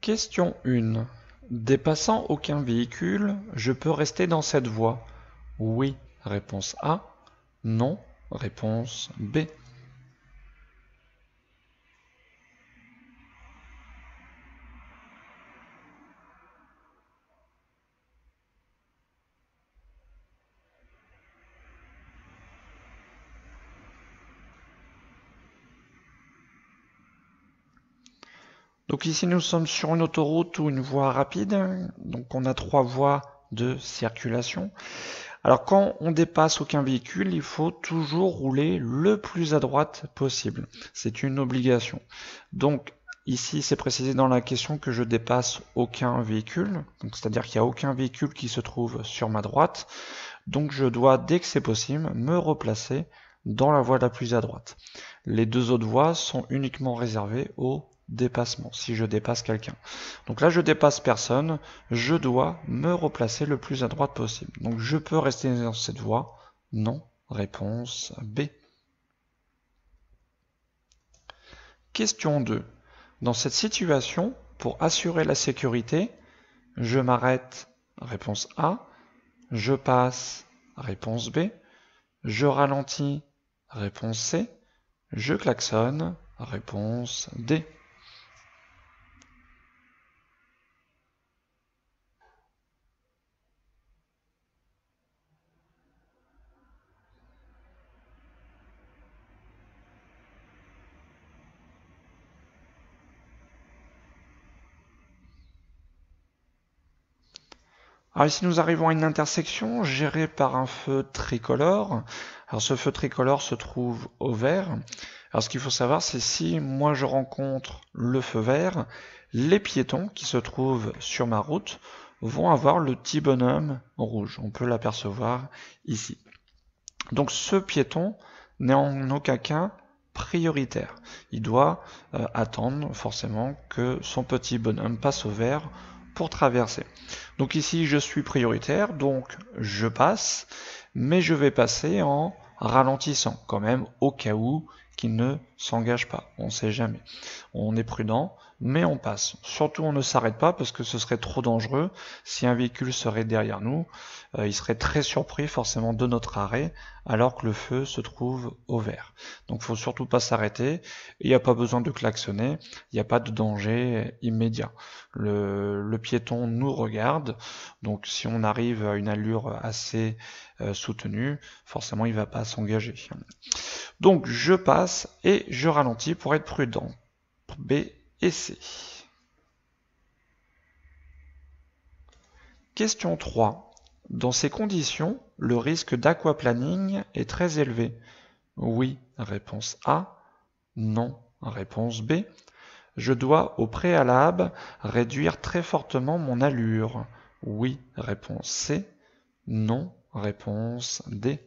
Question 1. Dépassant aucun véhicule, je peux rester dans cette voie? Oui, réponse A. Non, réponse B. Donc ici nous sommes sur une autoroute ou une voie rapide, donc on a trois voies de circulation. Alors quand on dépasse aucun véhicule, il faut toujours rouler le plus à droite possible. C'est une obligation. Donc ici c'est précisé dans la question que je dépasse aucun véhicule, donc c'est-à-dire qu'il n'y a aucun véhicule qui se trouve sur ma droite. Donc je dois dès que c'est possible me replacer dans la voie la plus à droite. Les deux autres voies sont uniquement réservées aux dépassement, si je dépasse quelqu'un. Donc là, je dépasse personne, je dois me replacer le plus à droite possible. Donc je peux rester dans cette voie Non. Réponse B. Question 2. Dans cette situation, pour assurer la sécurité, je m'arrête, réponse A, je passe, réponse B, je ralentis, réponse C, je klaxonne, réponse D. Alors ici nous arrivons à une intersection gérée par un feu tricolore. Alors ce feu tricolore se trouve au vert. Alors ce qu'il faut savoir c'est si moi je rencontre le feu vert, les piétons qui se trouvent sur ma route vont avoir le petit bonhomme rouge. On peut l'apercevoir ici. Donc ce piéton n'est en aucun cas prioritaire. Il doit euh, attendre forcément que son petit bonhomme passe au vert pour traverser. Donc ici, je suis prioritaire, donc je passe, mais je vais passer en ralentissant quand même au cas où qu'il ne s'engage pas. On ne sait jamais. On est prudent, mais on passe. Surtout, on ne s'arrête pas parce que ce serait trop dangereux. Si un véhicule serait derrière nous, euh, il serait très surpris forcément de notre arrêt alors que le feu se trouve au vert. Donc, faut surtout pas s'arrêter. Il n'y a pas besoin de klaxonner. Il n'y a pas de danger immédiat. Le, le, piéton nous regarde. Donc, si on arrive à une allure assez euh, soutenue, forcément, il va pas s'engager. Donc, je passe et je ralentis pour être prudent. B Question 3. Dans ces conditions, le risque d'aquaplaning est très élevé. Oui, réponse A. Non, réponse B. Je dois au préalable réduire très fortement mon allure. Oui, réponse C. Non, réponse D.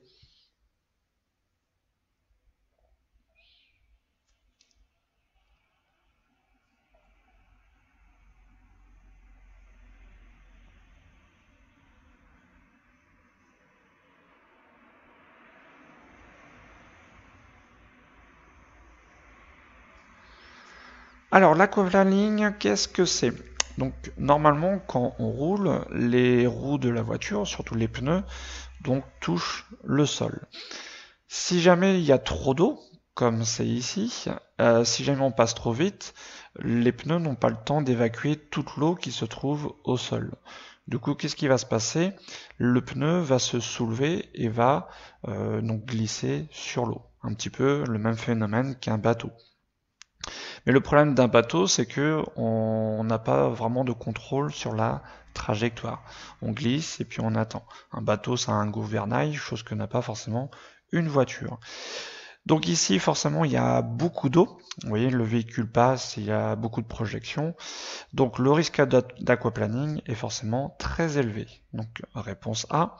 Alors l'aquaplaning, qu'est-ce que c'est? Donc normalement quand on roule, les roues de la voiture, surtout les pneus, donc touchent le sol. Si jamais il y a trop d'eau, comme c'est ici, euh, si jamais on passe trop vite, les pneus n'ont pas le temps d'évacuer toute l'eau qui se trouve au sol. Du coup, qu'est-ce qui va se passer? Le pneu va se soulever et va euh, donc glisser sur l'eau. Un petit peu le même phénomène qu'un bateau. Mais le problème d'un bateau, c'est que on n'a pas vraiment de contrôle sur la trajectoire. On glisse et puis on attend. Un bateau, ça a un gouvernail, chose que n'a pas forcément une voiture. Donc ici, forcément, il y a beaucoup d'eau. Vous voyez, le véhicule passe, il y a beaucoup de projections. Donc le risque d'aquaplaning est forcément très élevé. Donc réponse A.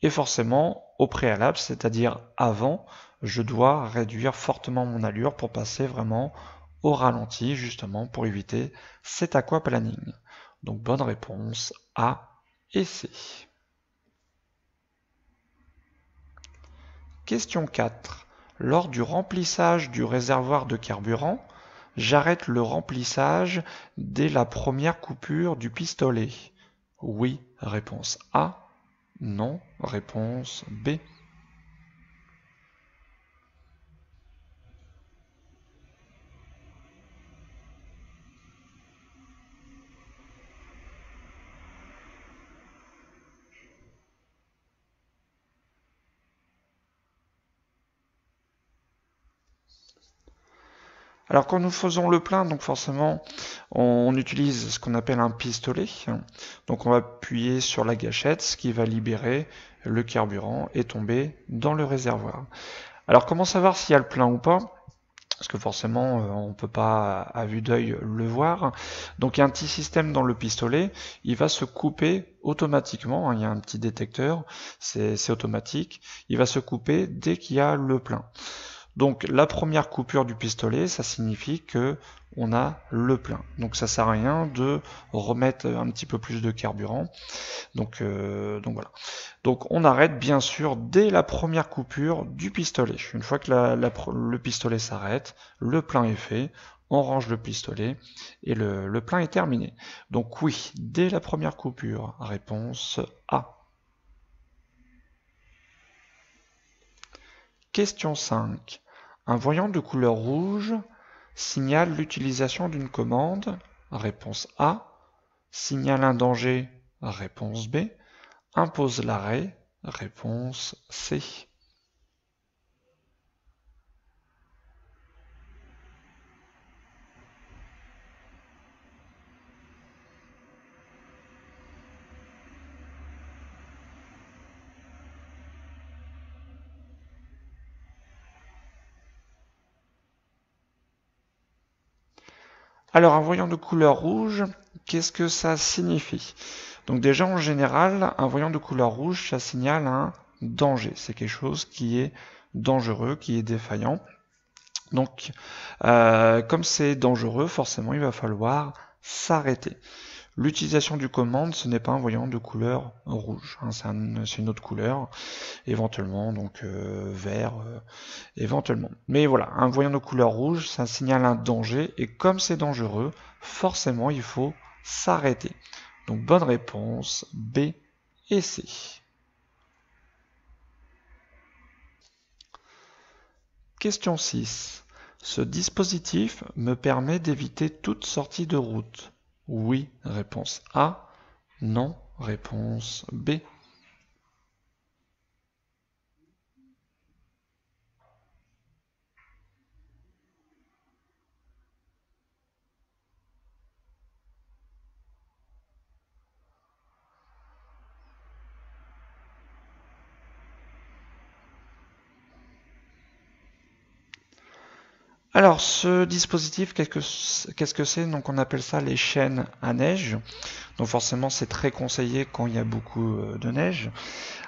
Et forcément, au préalable, c'est-à-dire avant, je dois réduire fortement mon allure pour passer vraiment au ralenti, justement pour éviter cet aquaplaning. Donc bonne réponse A et C. Question 4. Lors du remplissage du réservoir de carburant, j'arrête le remplissage dès la première coupure du pistolet Oui, réponse A. Non, réponse B. Alors quand nous faisons le plein, donc forcément, on utilise ce qu'on appelle un pistolet. Donc on va appuyer sur la gâchette, ce qui va libérer le carburant et tomber dans le réservoir. Alors comment savoir s'il y a le plein ou pas? Parce que forcément euh, on ne peut pas à vue d'œil le voir. Donc il y a un petit système dans le pistolet, il va se couper automatiquement, hein. il y a un petit détecteur, c'est automatique, il va se couper dès qu'il y a le plein. Donc la première coupure du pistolet, ça signifie que on a le plein. Donc ça sert à rien de remettre un petit peu plus de carburant. Donc, euh, donc voilà. Donc on arrête bien sûr dès la première coupure du pistolet. Une fois que le pistolet s'arrête, le plein est fait, on range le pistolet et le, le plein est terminé. Donc oui, dès la première coupure, réponse A. Question 5. Un voyant de couleur rouge signale l'utilisation d'une commande. Réponse A. Signale un danger. Réponse B. Impose l'arrêt. Réponse C. Alors un voyant de couleur rouge, qu'est-ce que ça signifie? Donc déjà en général, un voyant de couleur rouge, ça signale un danger. C'est quelque chose qui est dangereux, qui est défaillant. Donc euh, comme c'est dangereux, forcément il va falloir s'arrêter. L'utilisation du commande, ce n'est pas un voyant de couleur rouge, hein, c'est une autre couleur, éventuellement, donc euh, vert, euh, éventuellement. Mais voilà, un voyant de couleur rouge, ça signale un danger, et comme c'est dangereux, forcément il faut s'arrêter. Donc bonne réponse, B et C. Question 6. Ce dispositif me permet d'éviter toute sortie de route. Oui, réponse A. Non, réponse B. Alors, ce dispositif, qu'est-ce que c'est? Donc, on appelle ça les chaînes à neige. Donc, forcément, c'est très conseillé quand il y a beaucoup euh, de neige.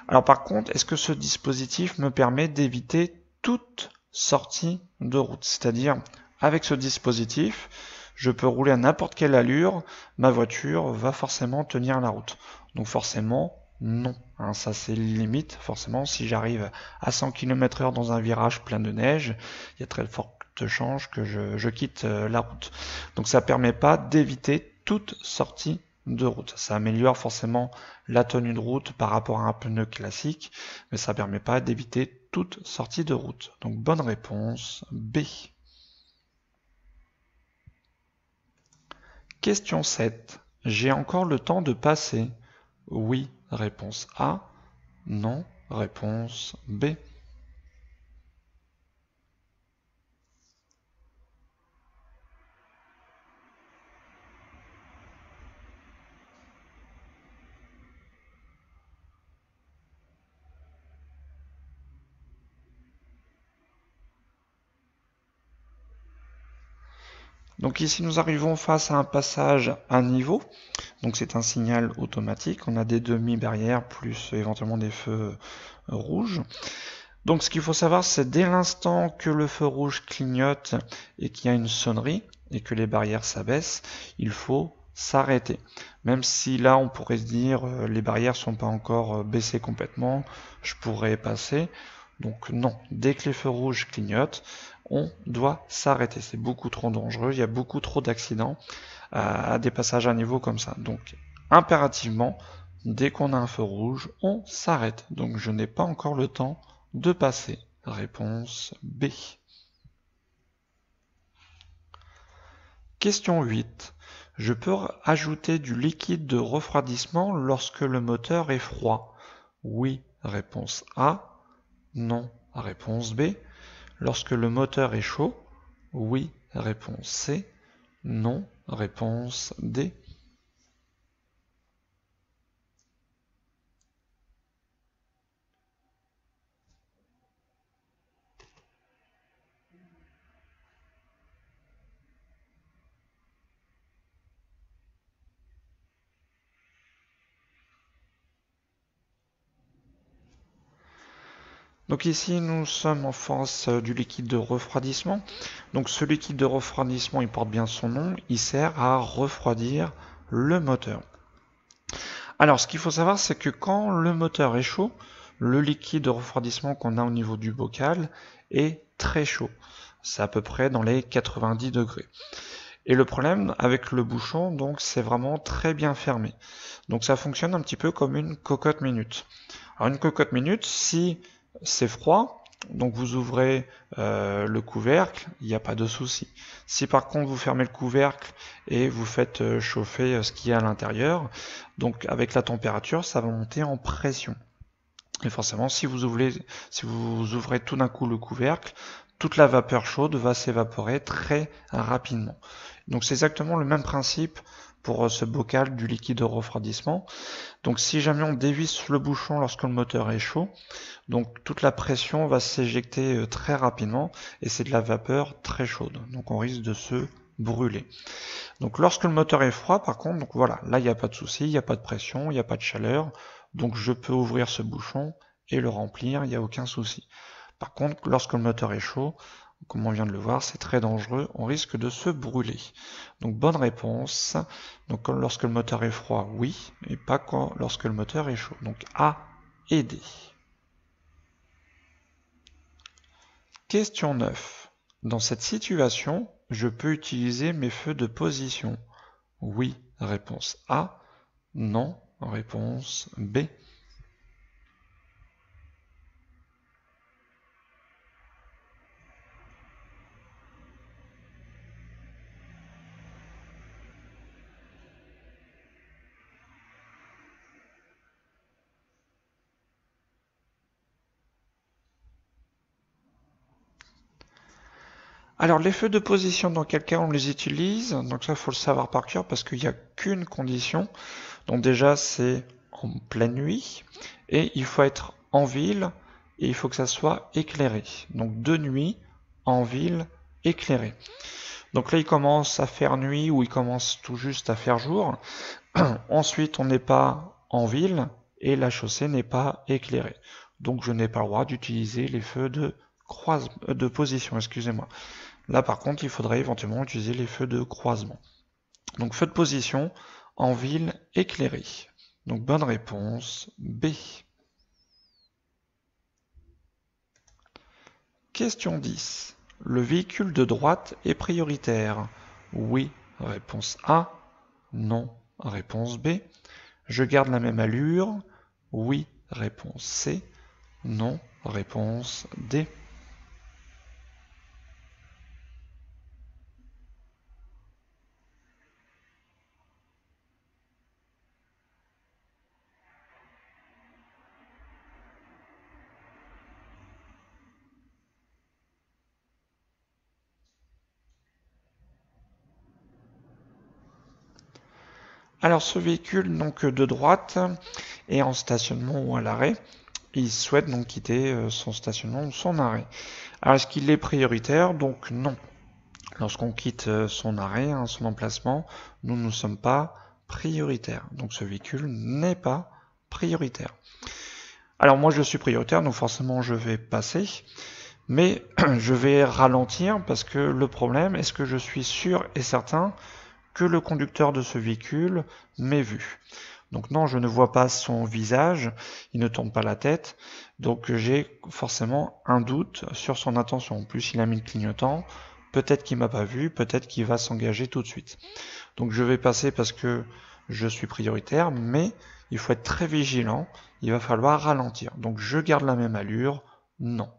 Alors, par contre, est-ce que ce dispositif me permet d'éviter toute sortie de route? C'est-à-dire, avec ce dispositif, je peux rouler à n'importe quelle allure, ma voiture va forcément tenir la route. Donc, forcément, non. Hein, ça, c'est limite. Forcément, si j'arrive à 100 km h dans un virage plein de neige, il y a très fort change que je, quitte euh, la route. Donc ça permet pas d'éviter toute sortie de route. Ça améliore forcément la tenue de route par rapport à un pneu classique, mais ça permet pas d'éviter toute sortie de route. Donc bonne réponse B. Question 7. J'ai encore le temps de passer? Oui, réponse A. Non, réponse B. Donc ici nous arrivons face à un passage à niveau, donc c'est un signal automatique, on a des demi-barrières plus éventuellement des feux rouges. Donc ce qu'il faut savoir c'est dès l'instant que le feu rouge clignote et qu'il y a une sonnerie et que les barrières s'abaissent, il faut s'arrêter. Même si là on pourrait se dire euh, les barrières sont pas encore euh, baissées complètement, je pourrais passer. Donc non, dès que les feux rouges clignotent, on doit s'arrêter. C'est beaucoup trop dangereux, il y a beaucoup trop d'accidents à, des passages à niveau comme ça. Donc impérativement, dès qu'on a un feu rouge, on s'arrête. Donc je n'ai pas encore le temps de passer. Réponse B. Question 8. Je peux ajouter du liquide de refroidissement lorsque le moteur est froid? Oui, réponse A. Non, réponse B. Lorsque le moteur est chaud Oui, réponse C. Non, réponse D. Donc ici, nous sommes en face euh, du liquide de refroidissement. Donc ce liquide de refroidissement, il porte bien son nom, il sert à refroidir le moteur. Alors ce qu'il faut savoir, c'est que quand le moteur est chaud, le liquide de refroidissement qu'on a au niveau du bocal est très chaud. C'est à peu près dans les 90 degrés. Et le problème avec le bouchon, donc c'est vraiment très bien fermé. Donc ça fonctionne un petit peu comme une cocotte minute. Alors une cocotte minute, si c'est froid, donc vous ouvrez euh, le couvercle, il n'y a pas de souci. Si par contre vous fermez le couvercle et vous faites euh, chauffer euh, ce qu'il y a à l'intérieur, donc avec la température, ça va monter en pression. Et forcément, si vous ouvrez, si vous ouvrez tout d'un coup le couvercle, toute la vapeur chaude va s'évaporer très rapidement. Donc c'est exactement le même principe pour ce bocal du liquide de refroidissement. Donc si jamais on dévisse le bouchon lorsque le moteur est chaud, donc toute la pression va s'éjecter euh, très rapidement et c'est de la vapeur très chaude. Donc on risque de se brûler. Donc lorsque le moteur est froid, par contre, donc voilà, là il n'y a pas de souci, il n'y a pas de pression, il n'y a pas de chaleur, donc je peux ouvrir ce bouchon et le remplir, il n'y a aucun souci. Par contre, lorsque le moteur est chaud, comme on vient de le voir, c'est très dangereux, on risque de se brûler. Donc bonne réponse. Donc lorsque le moteur est froid, oui, et pas lorsque le moteur est chaud. Donc A et D. Question 9. Dans cette situation, je peux utiliser mes feux de position. Oui, réponse A. Non, réponse B. Alors les feux de position, dans quel cas on les utilise Donc ça, il faut le savoir par cœur parce qu'il n'y a qu'une condition. Donc déjà, c'est en pleine nuit et il faut être en ville et il faut que ça soit éclairé. Donc de nuit, en ville, éclairé. Donc là, il commence à faire nuit ou il commence tout juste à faire jour. Ensuite, on n'est pas en ville et la chaussée n'est pas éclairée. Donc je n'ai pas le droit d'utiliser les feux de, croise... de position, excusez-moi. Là par contre, il faudrait éventuellement utiliser les feux de croisement. Donc feu de position en ville éclairée. Donc bonne réponse B. Question 10. Le véhicule de droite est prioritaire Oui, réponse A. Non, réponse B. Je garde la même allure Oui, réponse C. Non, réponse D. Alors ce véhicule donc de droite est en stationnement ou à l'arrêt. Il souhaite donc quitter euh, son stationnement ou son arrêt. Alors est-ce qu'il est prioritaire? Donc non. Lorsqu'on quitte euh, son arrêt, hein, son emplacement, nous ne sommes pas prioritaires. Donc ce véhicule n'est pas prioritaire. Alors moi je suis prioritaire, donc forcément je vais passer. Mais je vais ralentir parce que le problème, est-ce que je suis sûr et certain que le conducteur de ce véhicule m'ait vu. Donc non, je ne vois pas son visage, il ne tourne pas la tête, donc j'ai forcément un doute sur son intention. En plus, il a mis le clignotant, peut-être qu'il m'a pas vu, peut-être qu'il va s'engager tout de suite. Donc je vais passer parce que je suis prioritaire, mais il faut être très vigilant, il va falloir ralentir. Donc je garde la même allure, non.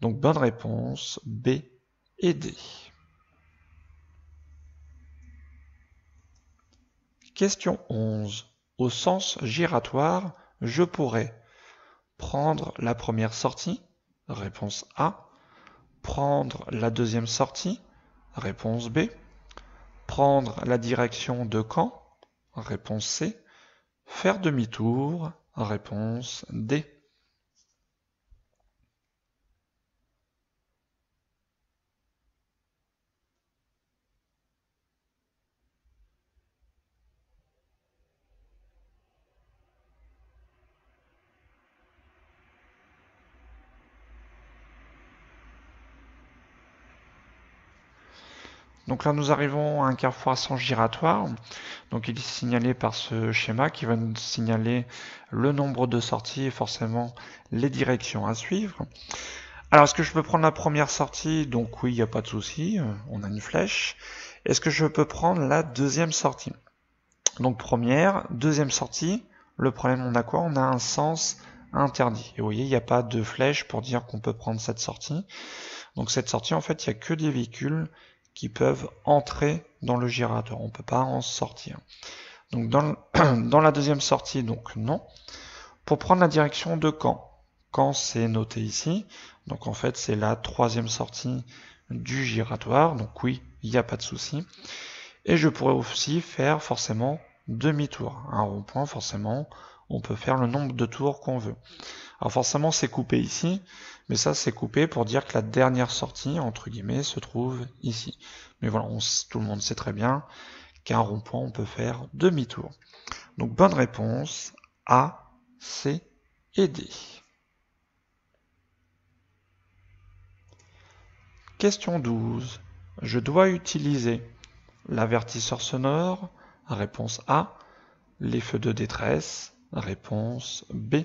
Donc bonne réponse, B et D. Question 11. Au sens giratoire, je pourrais prendre la première sortie, réponse A, prendre la deuxième sortie, réponse B, prendre la direction de Caen, réponse C, faire demi-tour, réponse D. Donc là, nous arrivons à un carrefour à giratoire. Donc il est signalé par ce schéma qui va nous signaler le nombre de sorties et forcément les directions à suivre. Alors, est-ce que je peux prendre la première sortie? Donc oui, il n'y a pas de souci, on a une flèche. Est-ce que je peux prendre la deuxième sortie? Donc première, deuxième sortie. Le problème, on a quoi? On a un sens interdit. Et vous voyez, il n'y a pas de flèche pour dire qu'on peut prendre cette sortie. Donc cette sortie, en fait, il n'y a que des véhicules qui peuvent entrer dans le giratoire. On ne peut pas en sortir. Donc dans, dans, la deuxième sortie, donc non. Pour prendre la direction de Caen. Caen, c'est noté ici. Donc en fait, c'est la troisième sortie du giratoire. Donc oui, il n'y a pas de souci. Et je pourrais aussi faire forcément demi-tour. Un rond-point, forcément, on peut faire le nombre de tours qu'on veut. Alors forcément, c'est coupé ici. Mais ça, c'est coupé pour dire que la dernière sortie, entre guillemets, se trouve ici. Mais voilà, tout le monde sait très bien qu'un rond-point, on peut faire demi-tour. Donc, bonne réponse, A, C et D. Question 12. Je dois utiliser l'avertisseur sonore, réponse A, les feux de détresse, réponse B.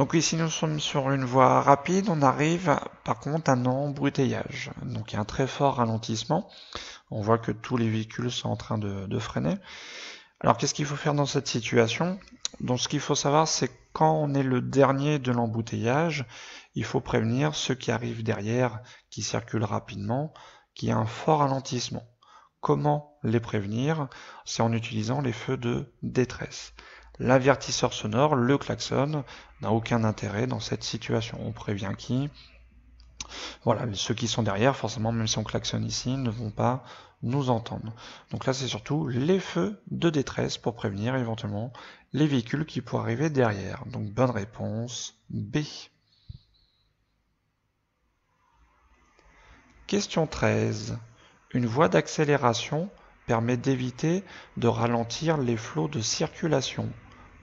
Donc ici nous sommes sur une voie rapide, on arrive par contre à un embouteillage. Donc il y a un très fort ralentissement. On voit que tous les véhicules sont en train de, freiner. Alors qu'est-ce qu'il faut faire dans cette situation? Donc ce qu'il faut savoir c'est quand on est le dernier de l'embouteillage, il faut prévenir ceux qui arrivent derrière, qui circulent rapidement, qu'il y a un fort ralentissement. Comment les prévenir? C'est en utilisant les feux de détresse. L'avertisseur sonore, le klaxon, n'a aucun intérêt dans cette situation. On prévient qui? Voilà, ceux qui sont derrière, forcément, même si on klaxonne ici, ne vont pas nous entendre. Donc là, c'est surtout les feux de détresse pour prévenir éventuellement les véhicules qui pourraient arriver derrière. Donc bonne réponse B. Question 13. Une voie d'accélération permet d'éviter de ralentir les flots de circulation.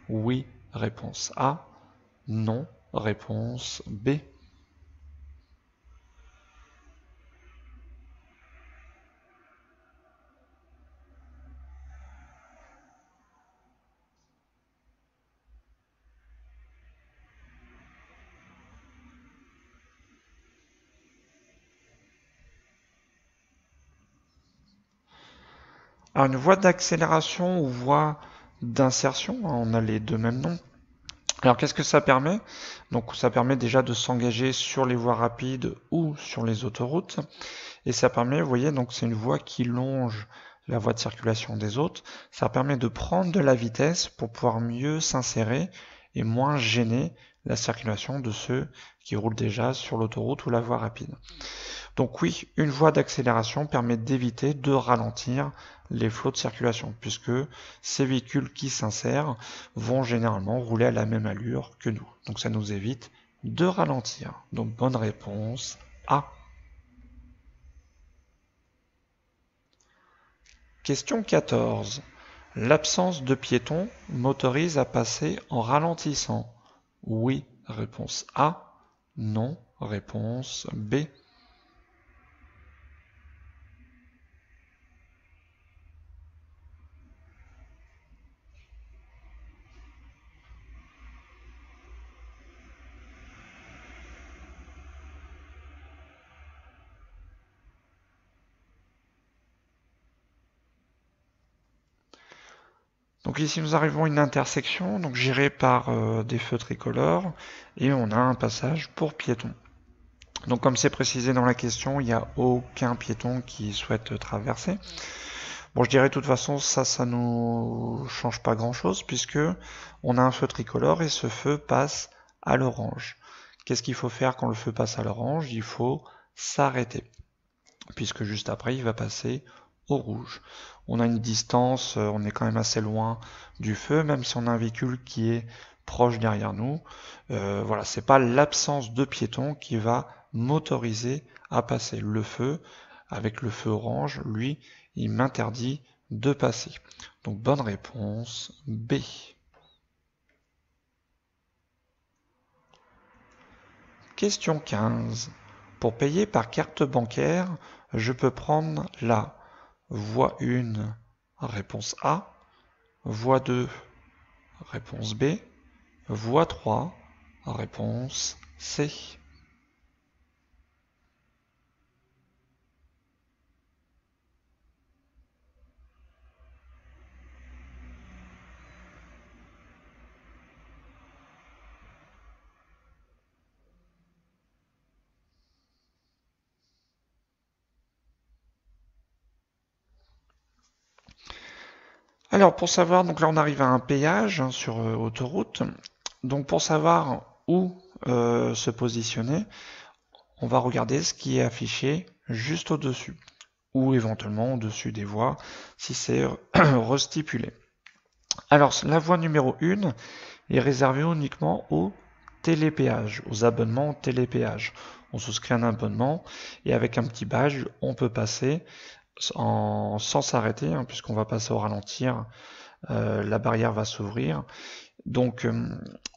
Oui, réponse A. Non, réponse B. Alors une voie d'accélération ou voie d'insertion, hein, on a les deux mêmes noms. Alors qu'est-ce que ça permet? Donc ça permet déjà de s'engager sur les voies rapides ou sur les autoroutes. Et ça permet, vous voyez, donc c'est une voie qui longe la voie de circulation des autres. Ça permet de prendre de la vitesse pour pouvoir mieux s'insérer et moins gêner la circulation de ceux qui roulent déjà sur l'autoroute ou la voie rapide. Donc oui, une voie d'accélération permet d'éviter de ralentir les flots de circulation, puisque ces véhicules qui s'insèrent vont généralement rouler à la même allure que nous. Donc ça nous évite de ralentir. Donc bonne réponse A. Question 14. L'absence de piétons m'autorise à passer en ralentissant. Oui, réponse A. Non, réponse B. Donc ici nous arrivons à une intersection, donc gérée par euh, des feux tricolores, et on a un passage pour piétons. Donc comme c'est précisé dans la question, il n'y a aucun piéton qui souhaite traverser. Bon, je dirais de toute façon, ça, ça nous change pas grand chose, puisque on a un feu tricolore et ce feu passe à l'orange. Qu'est-ce qu'il faut faire quand le feu passe à l'orange? Il faut s'arrêter, puisque juste après, il va passer au rouge. On a une distance, euh, on est quand même assez loin du feu, même si on a un véhicule qui est proche derrière nous. Euh, voilà, c'est pas l'absence de piéton qui va m'autoriser à passer. Le feu, avec le feu orange, lui, il m'interdit de passer. Donc bonne réponse B. Question 15. Pour payer par carte bancaire, je peux prendre la Voie 1, réponse A. Voie 2, réponse B. Voie 3, réponse C. Alors pour savoir, donc là on arrive à un péage hein, sur euh, autoroute. Donc pour savoir où euh, se positionner, on va regarder ce qui est affiché juste au-dessus ou éventuellement au-dessus des voies si c'est restipulé. Alors la voie numéro 1 est réservée uniquement aux télépéages, aux abonnements télépéages. On souscrit un abonnement et avec un petit badge, on peut passer sans s'arrêter, hein, puisqu'on va passer au ralentir, euh, la barrière va s'ouvrir. Donc euh,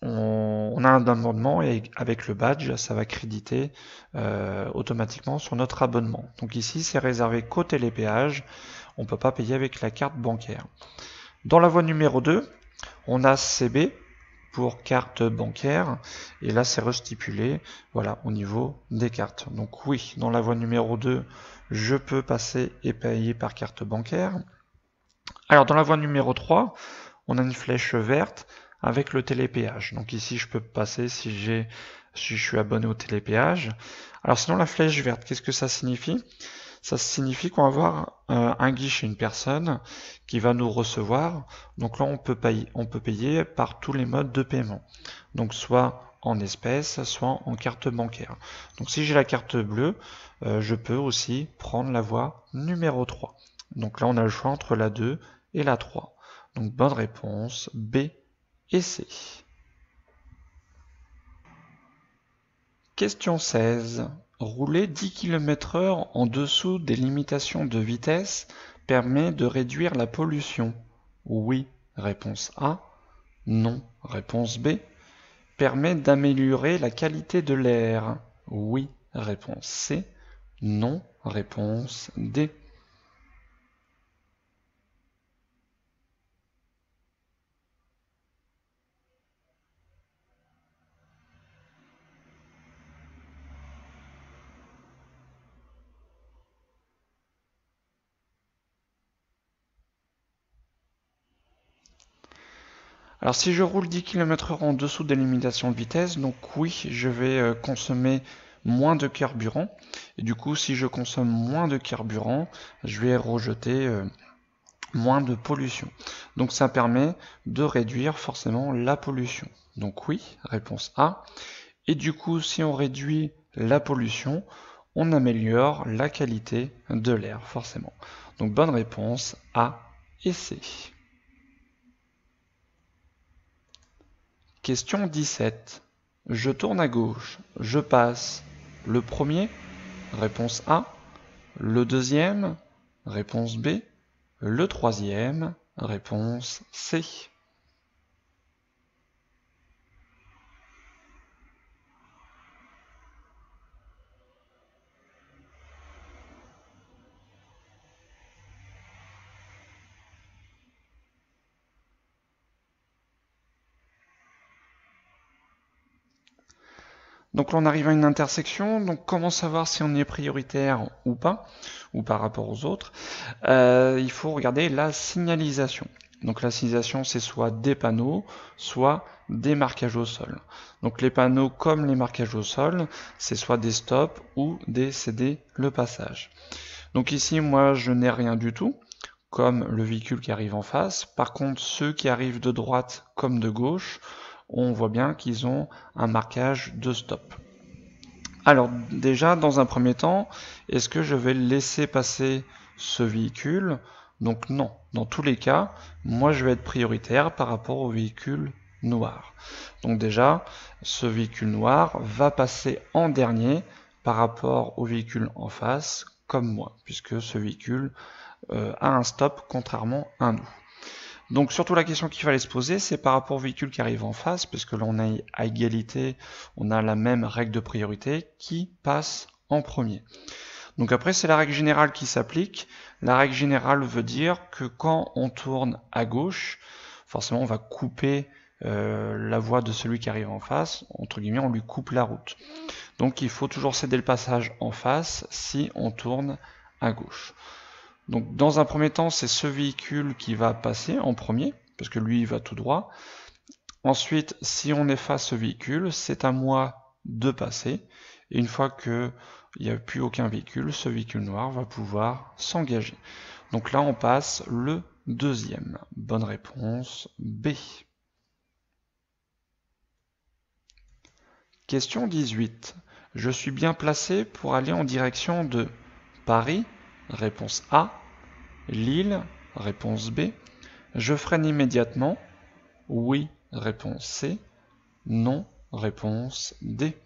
on, a un abonnement et avec le badge, ça va créditer euh, automatiquement sur notre abonnement. Donc ici, c'est réservé qu'au télépéage, on ne peut pas payer avec la carte bancaire. Dans la voie numéro 2, on a CB pour carte bancaire et là c'est restipulé voilà au niveau des cartes donc oui dans la voie numéro 2 je peux passer et payer par carte bancaire. Alors dans la voie numéro 3, on a une flèche verte avec le télépéage. Donc ici je peux passer si j'ai si je suis abonné au télépéage. Alors sinon la flèche verte, qu'est-ce que ça signifie? Ça signifie qu'on va avoir euh, un guichet, une personne qui va nous recevoir. Donc là on peut payer, par tous les modes de paiement. Donc soit en espèces, soit en carte bancaire. Donc si j'ai la carte bleue, euh, je peux aussi prendre la voie numéro 3. Donc là, on a le choix entre la 2 et la 3. Donc bonne réponse, B et C. Question 16. Rouler 10 km h en dessous des limitations de vitesse permet de réduire la pollution. Oui, réponse A. Non, réponse B permet d'améliorer la qualité de l'air Oui, réponse C. Non, réponse D. Alors si je roule 10 km h en dessous des limitations de vitesse, donc oui, je vais euh, consommer moins de carburant. Et du coup, si je consomme moins de carburant, je vais rejeter euh, moins de pollution. Donc ça permet de réduire forcément la pollution. Donc oui, réponse A. Et du coup, si on réduit la pollution, on améliore la qualité de l'air, forcément. Donc bonne réponse A et C. Question 17. Je tourne à gauche, je passe. Le premier Réponse A. Le deuxième Réponse B. Le troisième, réponse C. Donc là, on arrive à une intersection. Donc comment savoir si on est prioritaire ou pas, ou par rapport aux autres euh, Il faut regarder la signalisation. Donc la signalisation, c'est soit des panneaux, soit des marquages au sol. Donc les panneaux comme les marquages au sol, c'est soit des stops ou des céder le passage. Donc ici, moi, je n'ai rien du tout, comme le véhicule qui arrive en face. Par contre, ceux qui arrivent de droite comme de gauche, on voit bien qu'ils ont un marquage de stop. Alors déjà, dans un premier temps, est-ce que je vais laisser passer ce véhicule? Donc non, dans tous les cas, moi je vais être prioritaire par rapport au véhicule noir. Donc déjà, ce véhicule noir va passer en dernier par rapport au véhicule en face, comme moi, puisque ce véhicule euh, a un stop contrairement à nous. Donc surtout la question qu'il fallait se poser, c'est par rapport au véhicule qui arrive en face, puisque là on a à égalité, on a la même règle de priorité, qui passe en premier. Donc après c'est la règle générale qui s'applique. La règle générale veut dire que quand on tourne à gauche, forcément on va couper euh, la voie de celui qui arrive en face, entre guillemets on lui coupe la route. Donc il faut toujours céder le passage en face si on tourne à gauche. Donc dans un premier temps, c'est ce véhicule qui va passer en premier, parce que lui il va tout droit. Ensuite, si on efface ce véhicule, c'est à moi de passer. Et une fois qu'il n'y a plus aucun véhicule, ce véhicule noir va pouvoir s'engager. Donc là, on passe le deuxième. Bonne réponse B. Question 18. Je suis bien placé pour aller en direction de Paris? Réponse A. Lille, réponse B. Je freine immédiatement. Oui, réponse C. Non, réponse D.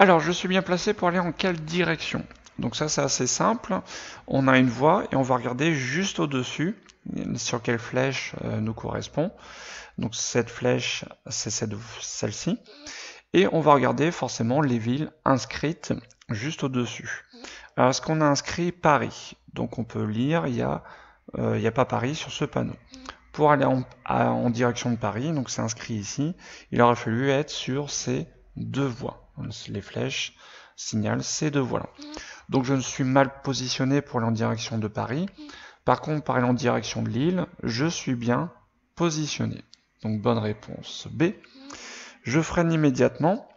Alors, je suis bien placé pour aller en quelle direction? Donc ça, c'est assez simple. On a une voie et on va regarder juste au-dessus sur quelle flèche euh, nous correspond. Donc cette flèche, c'est celle-ci. Et on va regarder forcément les villes inscrites juste au-dessus. Alors, est-ce qu'on a inscrit Paris? Donc on peut lire, il n'y a, euh, a pas Paris sur ce panneau. Pour aller en, en direction de Paris, donc c'est inscrit ici, il aurait fallu être sur ces deux voies les flèches signalent ces deux voies-là. Donc je ne suis mal positionné pour aller en direction de Paris. Par contre, pour aller en direction de Lille, je suis bien positionné. Donc bonne réponse B. Je freine immédiatement.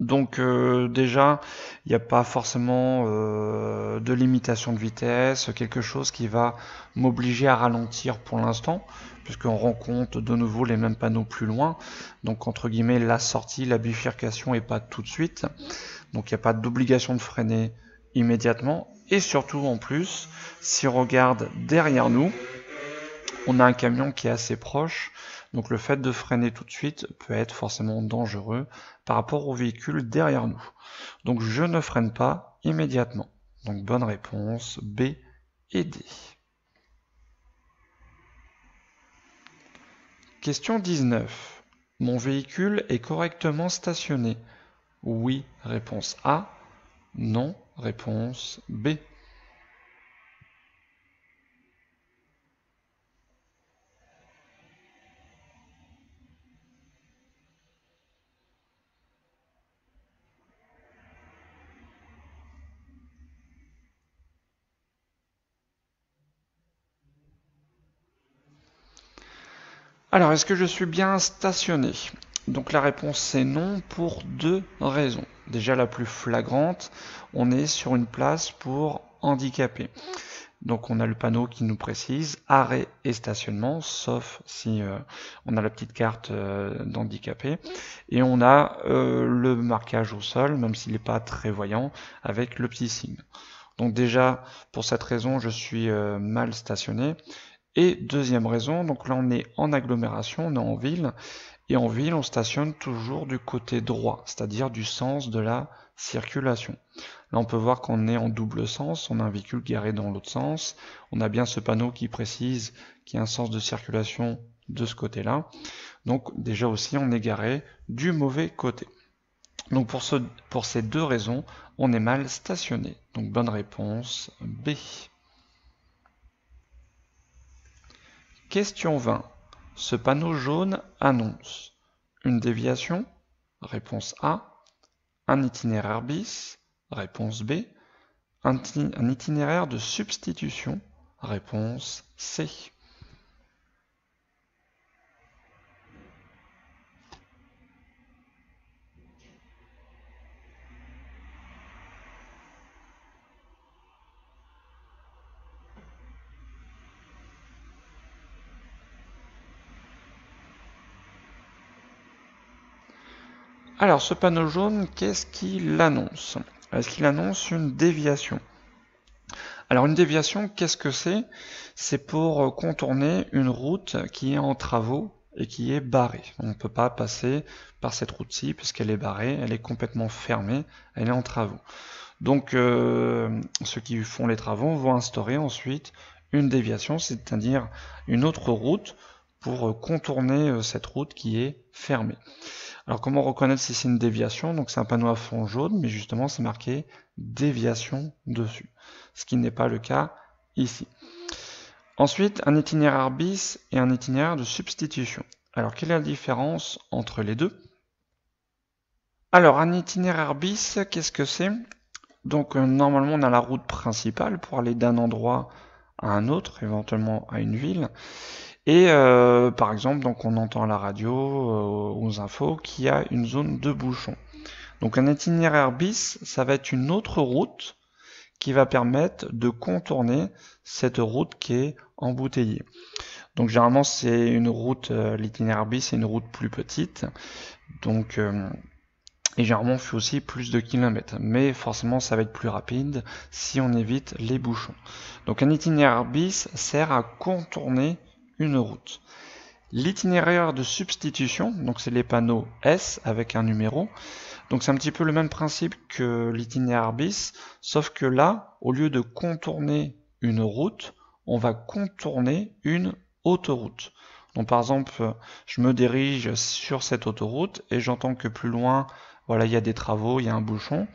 Donc euh, déjà, il n'y a pas forcément euh, de limitation de vitesse, quelque chose qui va m'obliger à ralentir pour l'instant, puisqu'on rencontre de nouveau les mêmes panneaux plus loin. Donc entre guillemets, la sortie, la bifurcation est pas tout de suite. Donc il n'y a pas d'obligation de freiner immédiatement. Et surtout en plus, si on regarde derrière nous, on a un camion qui est assez proche. Donc le fait de freiner tout de suite peut être forcément dangereux par rapport au véhicule derrière nous. Donc je ne freine pas immédiatement. Donc bonne réponse B et D. Question 19. Mon véhicule est correctement stationné? Oui, réponse A. Non, réponse B. Alors, est-ce que je suis bien stationné? Donc la réponse c'est non pour deux raisons. Déjà la plus flagrante, on est sur une place pour handicapés. Donc on a le panneau qui nous précise arrêt et stationnement, sauf si euh, on a la petite carte euh, d'handicapé. Et on a euh, le marquage au sol, même s'il n'est pas très voyant, avec le petit signe. Donc déjà, pour cette raison, je suis mal stationné. Et deuxième raison, donc là on est en agglomération, on est en ville, et en ville on stationne toujours du côté droit, c'est-à-dire du sens de la circulation. Là, on peut voir qu'on est en double sens, on a un véhicule garé dans l'autre sens, on a bien ce panneau qui précise qu'il y a un sens de circulation de ce côté-là. Donc déjà aussi, on est garé du mauvais côté. Donc pour, ce, pour ces deux raisons, on est mal stationné. Donc bonne réponse B. Question 20. Ce panneau jaune annonce une déviation Réponse A un itinéraire bis, réponse B, un, itinéraire de substitution, réponse C. Alors, ce panneau jaune, qu'est-ce qu'il annonce? Est-ce qu'il annonce une déviation? Alors, une déviation, qu'est-ce que c'est? C'est pour contourner une route qui est en travaux et qui est barrée. On ne peut pas passer par cette route-ci puisqu'elle est barrée, elle est complètement fermée, elle est en travaux. Donc, euh, ceux qui font les travaux vont instaurer ensuite une déviation, c'est-à-dire une autre route pour contourner euh, cette route qui est fermée. Alors comment reconnaître si c'est une déviation? Donc c'est un panneau à fond jaune, mais justement c'est marqué déviation dessus, ce qui n'est pas le cas ici. Ensuite, un itinéraire bis et un itinéraire de substitution. Alors quelle est la différence entre les deux? Alors un itinéraire bis, qu'est-ce que c'est? Donc euh, normalement on a la route principale pour aller d'un endroit à un autre, éventuellement à une ville. Et euh, par exemple, donc on entend à la radio, euh, aux infos, qu'il y a une zone de bouchon. Donc un itinéraire bis, ça va être une autre route qui va permettre de contourner cette route qui est embouteillée. Donc généralement c'est une route, euh, l'itinéraire bis c'est une route plus petite. Donc et généralement on fait aussi plus de kilomètres. Mais forcément ça va être plus rapide si on évite les bouchons. Donc un itinéraire bis sert à contourner une route. L'itinéraire de substitution, donc c'est les panneaux S avec un numéro. Donc c'est un petit peu le même principe que l'itinéraire bis, sauf que là, au lieu de contourner une route, on va contourner une autoroute. Donc par exemple, je me dirige sur cette autoroute et j'entends que plus loin, voilà, il y a des travaux, il y a un bouchon.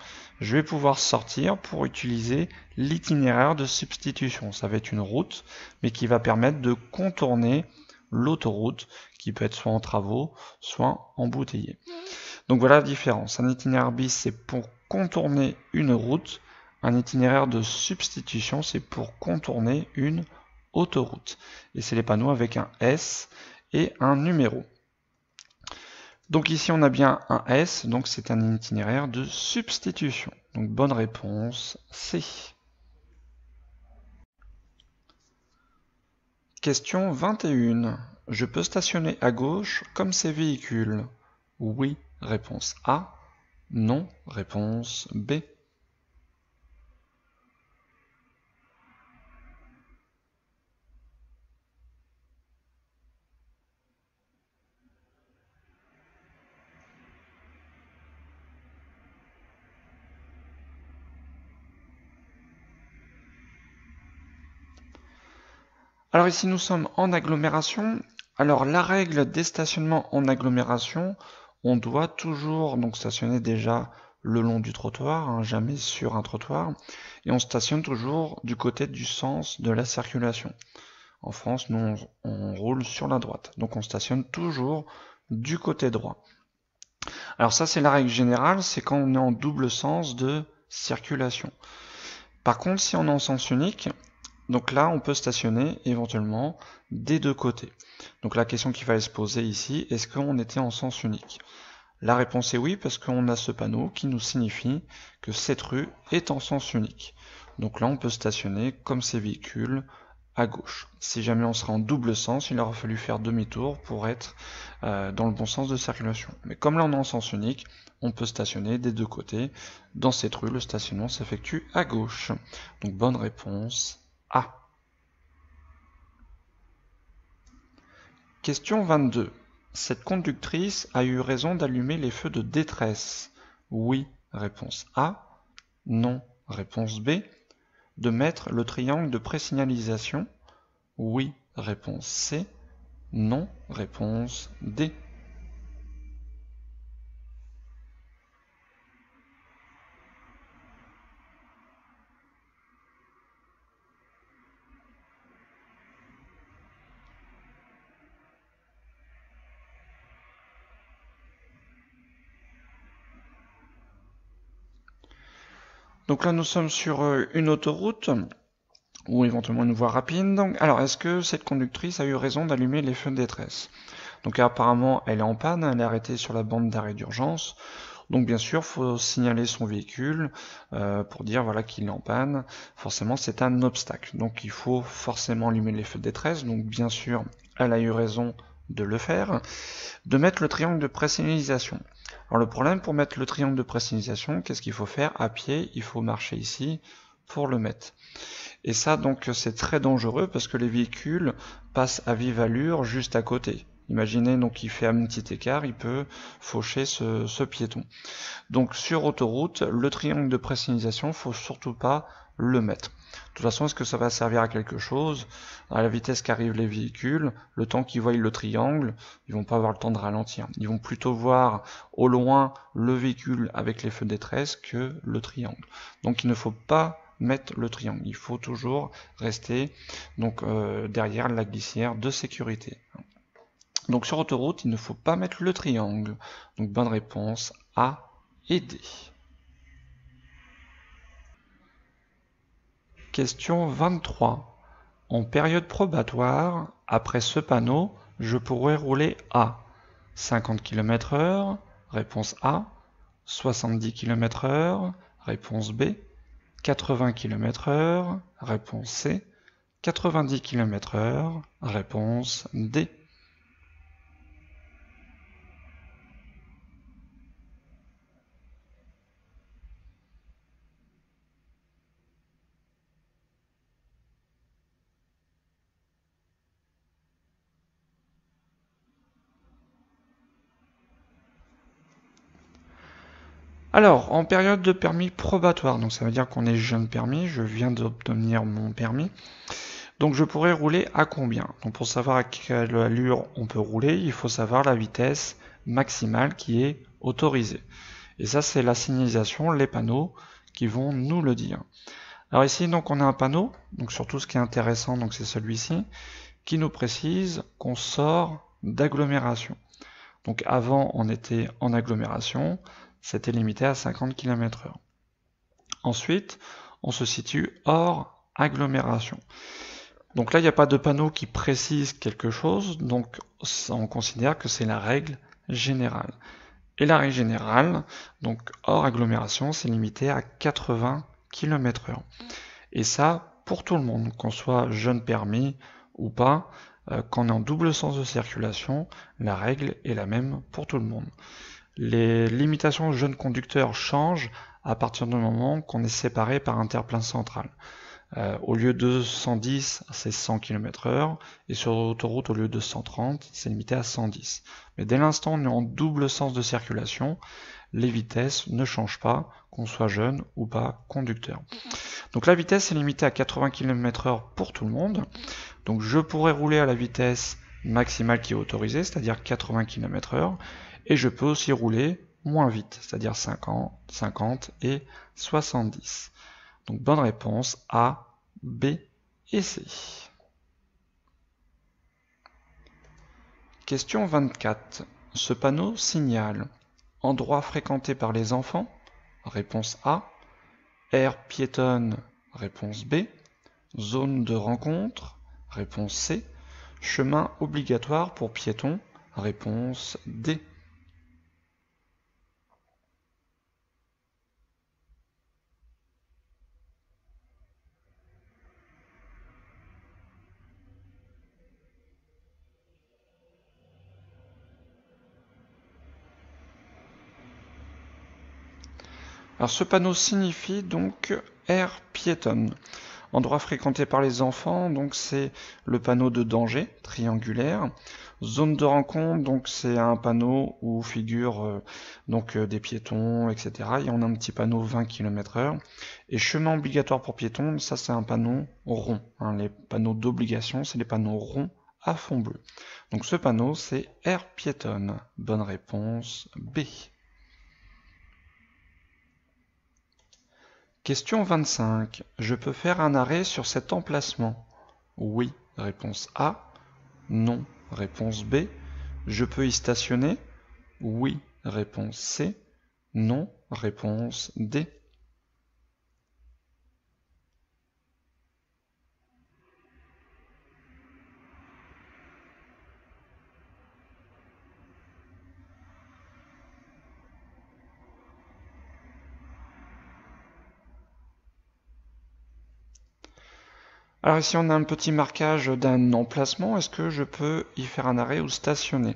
Je vais pouvoir sortir pour utiliser l'itinéraire de substitution. Ça va être une route, mais qui va permettre de contourner l'autoroute, qui peut être soit en travaux, soit embouteillée. Donc voilà la différence. Un itinéraire bis, c'est pour contourner une route. Un itinéraire de substitution, c'est pour contourner une autoroute. Et c'est les panneaux avec un S et un numéro. Donc ici on a bien un S, donc c'est un itinéraire de substitution. Donc bonne réponse C. Question 21. Je peux stationner à gauche comme ces véhicules? Oui, réponse A. Non, réponse B. Alors ici nous sommes en agglomération. Alors la règle des stationnements en agglomération, on doit toujours donc stationner déjà le long du trottoir, hein, jamais sur un trottoir, et on stationne toujours du côté du sens de la circulation. En France, nous on, on roule sur la droite, donc on stationne toujours du côté droit. Alors ça c'est la règle générale, c'est quand on est en double sens de circulation. Par contre, si on est en sens unique, donc là, on peut stationner éventuellement des deux côtés. Donc la question qui va se poser ici, est-ce qu'on était en sens unique? La réponse est oui, parce qu'on a ce panneau qui nous signifie que cette rue est en sens unique. Donc là, on peut stationner comme ces véhicules à gauche. Si jamais on sera en double sens, il aura fallu faire demi-tour pour être euh, dans le bon sens de circulation. Mais comme là on est en sens unique, on peut stationner des deux côtés. Dans cette rue, le stationnement s'effectue à gauche. Donc bonne réponse A. Question 22. Cette conductrice a eu raison d'allumer les feux de détresse. Oui, réponse A. Non, réponse B de mettre le triangle de présignalisation Oui, réponse C. Non, réponse D. Donc là, nous sommes sur euh, une autoroute ou éventuellement une voie rapide. alors, est-ce que cette conductrice a eu raison d'allumer les feux de détresse? Donc apparemment, elle est en panne, elle est arrêtée sur la bande d'arrêt d'urgence. Donc bien sûr, faut signaler son véhicule euh, pour dire voilà qu'il est en panne. Forcément, c'est un obstacle. Donc il faut forcément allumer les feux de détresse. Donc bien sûr, elle a eu raison de le faire. De mettre le triangle de présignalisation. Alors le problème pour mettre le triangle de précision, qu'est-ce qu'il faut faire? À pied, il faut marcher ici pour le mettre. Et ça donc c'est très dangereux parce que les véhicules passent à vive allure juste à côté. Imaginez donc il fait un petit écart, il peut faucher ce, piéton. Donc sur autoroute, le triangle de précision, faut surtout pas le mettre. De toute façon, est-ce que ça va servir à quelque chose? À la vitesse qu'arrivent les véhicules, le temps qu'ils voient le triangle, ils vont pas avoir le temps de ralentir. Ils vont plutôt voir au loin le véhicule avec les feux détresse que le triangle. Donc il ne faut pas mettre le triangle. Il faut toujours rester donc euh, derrière la glissière de sécurité. Donc sur autoroute, il ne faut pas mettre le triangle. Donc bonne réponse A et D. Question 23. En période probatoire, après ce panneau, je pourrais rouler à 50 km h réponse A, 70 km h réponse B, 80 km h réponse C, 90 km h réponse D. Alors, en période de permis probatoire, donc ça veut dire qu'on est jeune permis, je viens d'obtenir mon permis. Donc je pourrais rouler à combien? Donc pour savoir à quelle allure on peut rouler, il faut savoir la vitesse maximale qui est autorisée. Et ça c'est la signalisation, les panneaux qui vont nous le dire. Alors ici donc on a un panneau, donc surtout ce qui est intéressant donc c'est celui-ci, qui nous précise qu'on sort d'agglomération. Donc avant on était en agglomération, c'était limité à 50 km h Ensuite, on se situe hors agglomération. Donc là, il n'y a pas de panneau qui précise quelque chose, donc on considère que c'est la règle générale. Et la règle générale, donc hors agglomération, c'est limité à 80 km h Et ça, pour tout le monde, qu'on soit jeune permis ou pas, euh, qu'on est en double sens de circulation, la règle est la même pour tout le monde. Les limitations jeunes conducteurs changent à partir du moment qu'on est séparé par un terre-plein central. Euh, au lieu de 110, c'est 100 km h et sur l'autoroute, au lieu de 130, c'est limité à 110. Mais dès l'instant où on est en double sens de circulation, les vitesses ne changent pas, qu'on soit jeune ou pas conducteur. Donc la vitesse est limitée à 80 km h pour tout le monde. Donc je pourrais rouler à la vitesse maximale qui est autorisée, c'est-à-dire 80 km h et je peux aussi rouler moins vite, c'est-à-dire 50, 50 et 70. Donc bonne réponse A, B et C. Question 24. Ce panneau signale endroit fréquenté par les enfants, réponse A, aire piétonne, réponse B, zone de rencontre, réponse C, chemin obligatoire pour piétons, réponse D. Alors ce panneau signifie donc aire piétonne. Endroit fréquenté par les enfants, donc c'est le panneau de danger triangulaire. Zone de rencontre, donc c'est un panneau où figurent euh, donc euh, des piétons, etc. Et on a un petit panneau 20 km heure. Et chemin obligatoire pour piétons, ça c'est un panneau rond. Hein. Les panneaux d'obligation, c'est les panneaux ronds à fond bleu. Donc ce panneau, c'est air piétonne. Bonne réponse B. Question 25. Je peux faire un arrêt sur cet emplacement? Oui. Réponse A. Non. Réponse B. Je peux y stationner? Oui. Réponse C. Non. Réponse D. Alors ici on a un petit marquage d'un emplacement, est-ce que je peux y faire un arrêt ou stationner?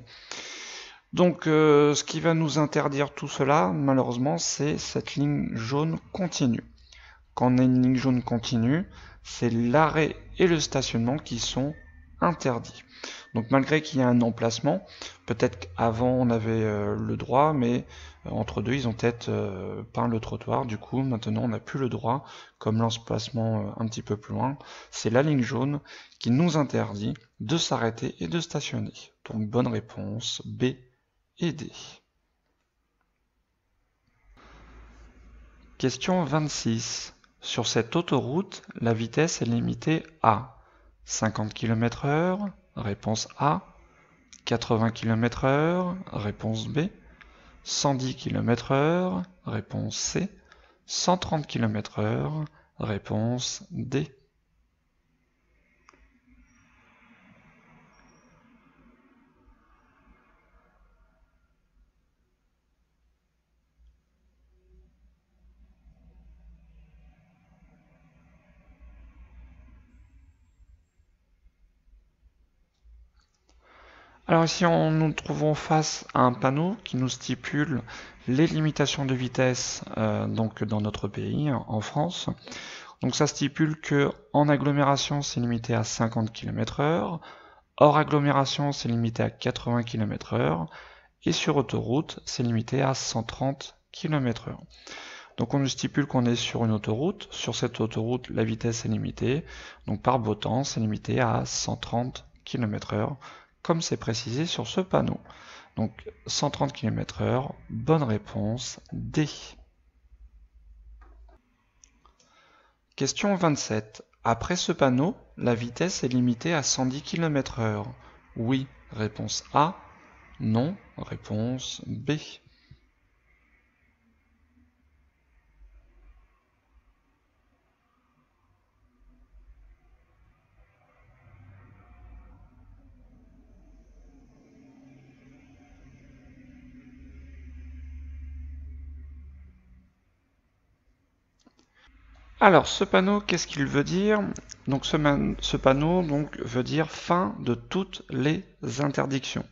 Donc euh, ce qui va nous interdire tout cela, malheureusement, c'est cette ligne jaune continue. Quand on a une ligne jaune continue, c'est l'arrêt et le stationnement qui sont interdits. Donc malgré qu'il y ait un emplacement, peut-être qu'avant on avait euh, le droit, mais euh, entre deux ils ont peut-être euh, peint le trottoir, du coup maintenant on n'a plus le droit, comme l'emplacement un petit peu plus loin, c'est la ligne jaune qui nous interdit de s'arrêter et de stationner. Donc bonne réponse B et D. Question 26. Sur cette autoroute, la vitesse est limitée à 50 km heure, Réponse A. 80 km heure. Réponse B. 110 km heure. Réponse C. 130 km heure. Réponse D. Alors ici, on nous trouvons face à un panneau qui nous stipule les limitations de vitesse euh, donc dans notre pays, en France. Donc ça stipule que en agglomération, c'est limité à 50 km heure, hors agglomération, c'est limité à 80 km heure, et sur autoroute, c'est limité à 130 km heure. Donc on nous stipule qu'on est sur une autoroute. Sur cette autoroute, la vitesse est limitée. Donc par beau temps, c'est limité à 130 km heure comme c'est précisé sur ce panneau. Donc 130 km h bonne réponse D. Question 27. Après ce panneau, la vitesse est limitée à 110 km h Oui, réponse A. Non, réponse B. Alors, ce panneau, qu'est-ce qu'il veut dire? Donc, ce, panneau veut dire fin de toutes les interdictions.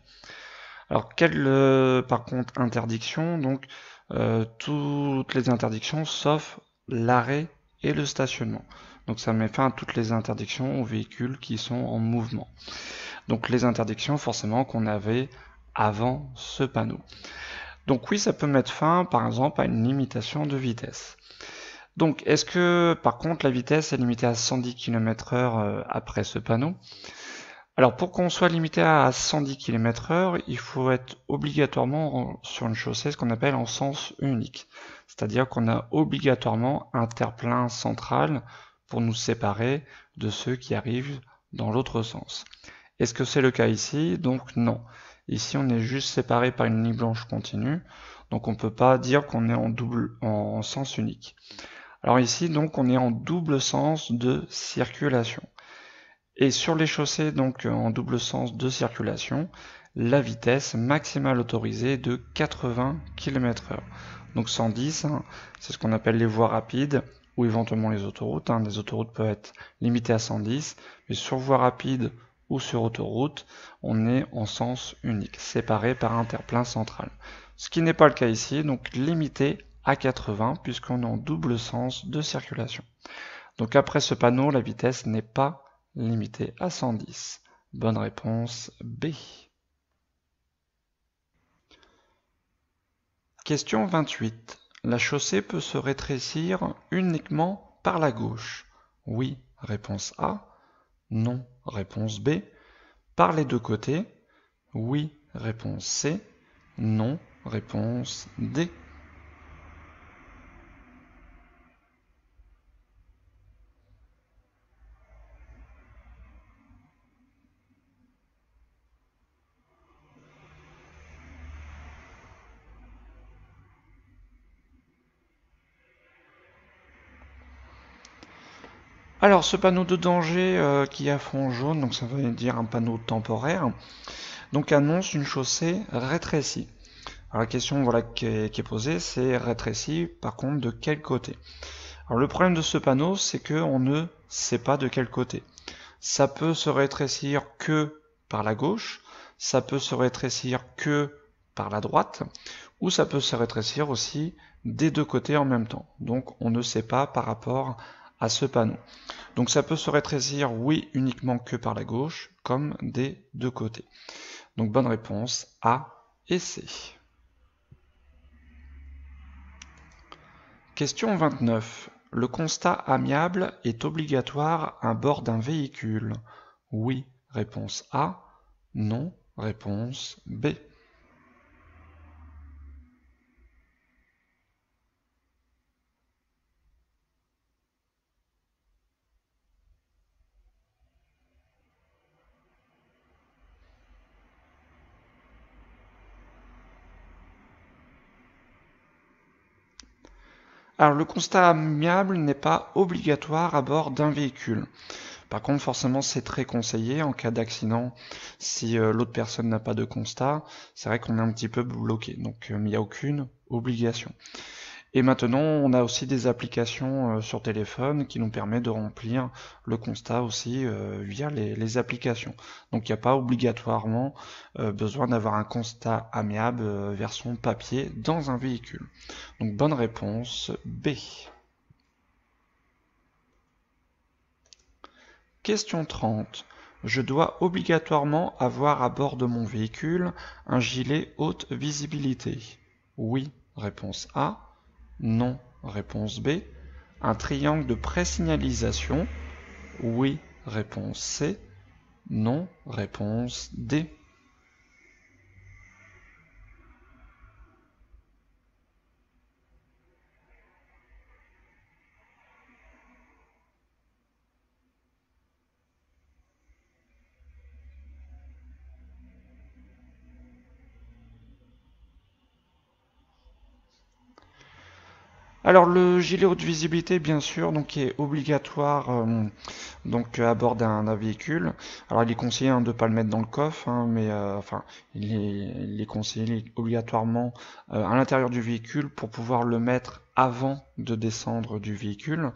Alors, quelle, euh, par contre, interdiction? Donc, euh, toutes les interdictions sauf l'arrêt et le stationnement. Donc, ça met fin à toutes les interdictions aux véhicules qui sont en mouvement. Donc, les interdictions, forcément, qu'on avait avant ce panneau. Donc, oui, ça peut mettre fin, par exemple, à une limitation de vitesse. Donc, est-ce que par contre la vitesse est limitée à 110 km heure euh, après ce panneau? Alors, pour qu'on soit limité à 110 km heure, il faut être obligatoirement sur une chaussée ce qu'on appelle en sens unique. C'est-à-dire qu'on a obligatoirement un terre-plein central pour nous séparer de ceux qui arrivent dans l'autre sens. Est-ce que c'est le cas ici? Donc non. Ici, on est juste séparé par une ligne blanche continue, donc on ne peut pas dire qu'on est en double en sens unique. Alors ici, donc, on est en double sens de circulation. Et sur les chaussées, donc en double sens de circulation, la vitesse maximale autorisée est de 80 km h Donc 110, hein, c'est ce qu'on appelle les voies rapides, ou éventuellement les autoroutes. Hein. Les autoroutes peuvent être limitées à 110, mais sur voie rapide ou sur autoroute, on est en sens unique, séparé par un terre-plein central. Ce qui n'est pas le cas ici, donc limité à 80 puisqu'on est en double sens de circulation. Donc après ce panneau, la vitesse n'est pas limitée à 110. Bonne réponse B. Question 28. La chaussée peut se rétrécir uniquement par la gauche. Oui, réponse A. Non, réponse B. Par les deux côtés. Oui, réponse C. Non, réponse D. Alors ce panneau de danger euh, qui a fond jaune, donc ça veut dire un panneau temporaire, donc annonce une chaussée rétrécie. Alors la question voilà, qui, est, posée, c'est rétrécie par contre de quel côté? Alors le problème de ce panneau, c'est qu'on ne sait pas de quel côté. Ça peut se rétrécir que par la gauche, ça peut se rétrécir que par la droite, ou ça peut se rétrécir aussi des deux côtés en même temps. Donc on ne sait pas par rapport ce panneau. Donc ça peut se rétrécir, oui, uniquement que par la gauche, comme des deux côtés. Donc bonne réponse A et C. Question 29. Le constat amiable est obligatoire à bord d'un véhicule Oui, réponse A. Non, réponse B. Alors le constat amiable n'est pas obligatoire à bord d'un véhicule. Par contre, forcément, c'est très conseillé en cas d'accident. Si euh, l'autre personne n'a pas de constat, c'est vrai qu'on est un petit peu bloqué. Donc, euh, il n'y a aucune obligation. Et maintenant, on a aussi des applications euh, sur téléphone qui nous permettent de remplir le constat aussi euh, via les, applications. Donc il n'y a pas obligatoirement euh, besoin d'avoir un constat amiable version papier dans un véhicule. Donc bonne réponse B. Question 30. Je dois obligatoirement avoir à bord de mon véhicule un gilet haute visibilité? Oui, réponse A. Non. Réponse B. Un triangle de présignalisation. Oui. Réponse C. Non. Réponse D. Alors le gilet haute visibilité, bien sûr, donc est obligatoire euh, donc à bord d'un véhicule. Alors il est conseillé hein, de ne pas le mettre dans le coffre, hein, mais euh, enfin il est, conseillé obligatoirement euh, à l'intérieur du véhicule pour pouvoir le mettre avant de descendre du véhicule.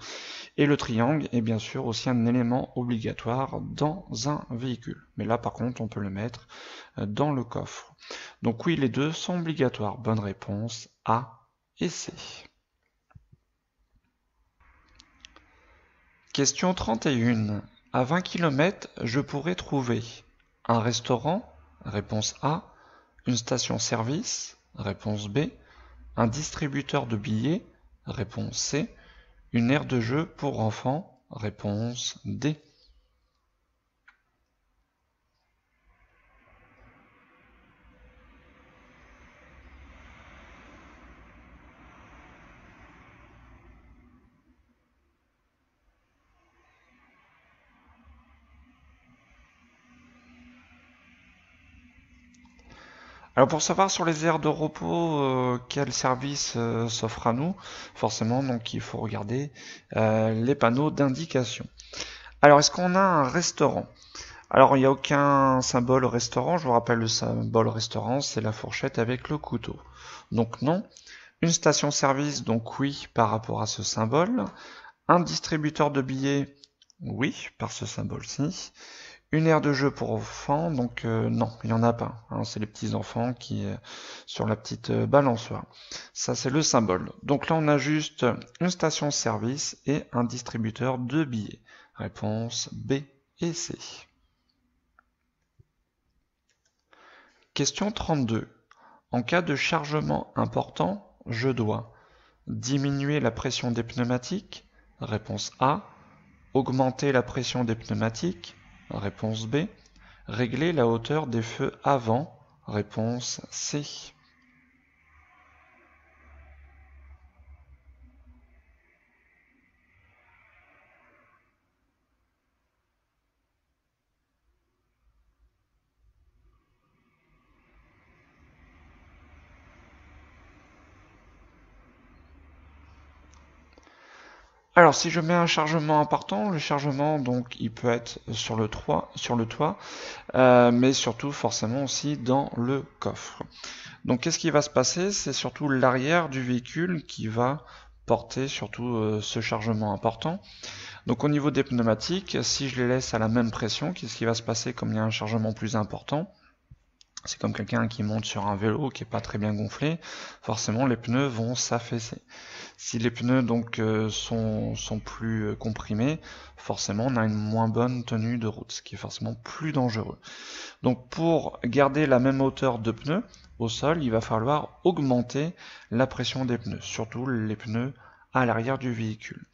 Et le triangle est bien sûr aussi un élément obligatoire dans un véhicule. Mais là par contre on peut le mettre dans le coffre. Donc oui les deux sont obligatoires. Bonne réponse A et C. Question 31. À 20 km, je pourrais trouver un restaurant, réponse A, une station-service, réponse B, un distributeur de billets, réponse C, une aire de jeu pour enfants, réponse D. Alors pour savoir sur les aires de repos euh, quel service euh, s'offre à nous, forcément donc il faut regarder euh, les panneaux d'indication. Alors est-ce qu'on a un restaurant? Alors il n'y a aucun symbole restaurant, je vous rappelle le symbole restaurant c'est la fourchette avec le couteau. Donc non. Une station service donc oui par rapport à ce symbole. Un distributeur de billets oui par ce symbole-ci Une aire de jeu pour enfants, donc euh, non, il n'y en a pas. Hein, c'est les petits enfants qui euh, sur la petite euh, balançoire. Ça c'est le symbole. Donc là on a juste une station-service et un distributeur de billets. Réponse B et C. Question 32. En cas de chargement important, je dois diminuer la pression des pneumatiques? Réponse A. Augmenter la pression des pneumatiques. Réponse B. Régler la hauteur des feux avant. Réponse C. Alors si je mets un chargement important, le chargement donc il peut être sur le, toit, euh, mais surtout forcément aussi dans le coffre. Donc qu'est-ce qui va se passer? C'est surtout l'arrière du véhicule qui va porter surtout euh, ce chargement important. Donc au niveau des pneumatiques, si je les laisse à la même pression, qu'est-ce qui va se passer comme il y a un chargement plus important? C'est comme quelqu'un qui monte sur un vélo qui est pas très bien gonflé, forcément les pneus vont s'affaisser. Si les pneus donc euh, sont, sont, plus euh, comprimés, forcément on a une moins bonne tenue de route, ce qui est forcément plus dangereux. Donc pour garder la même hauteur de pneus au sol, il va falloir augmenter la pression des pneus, surtout les pneus à l'arrière du véhicule.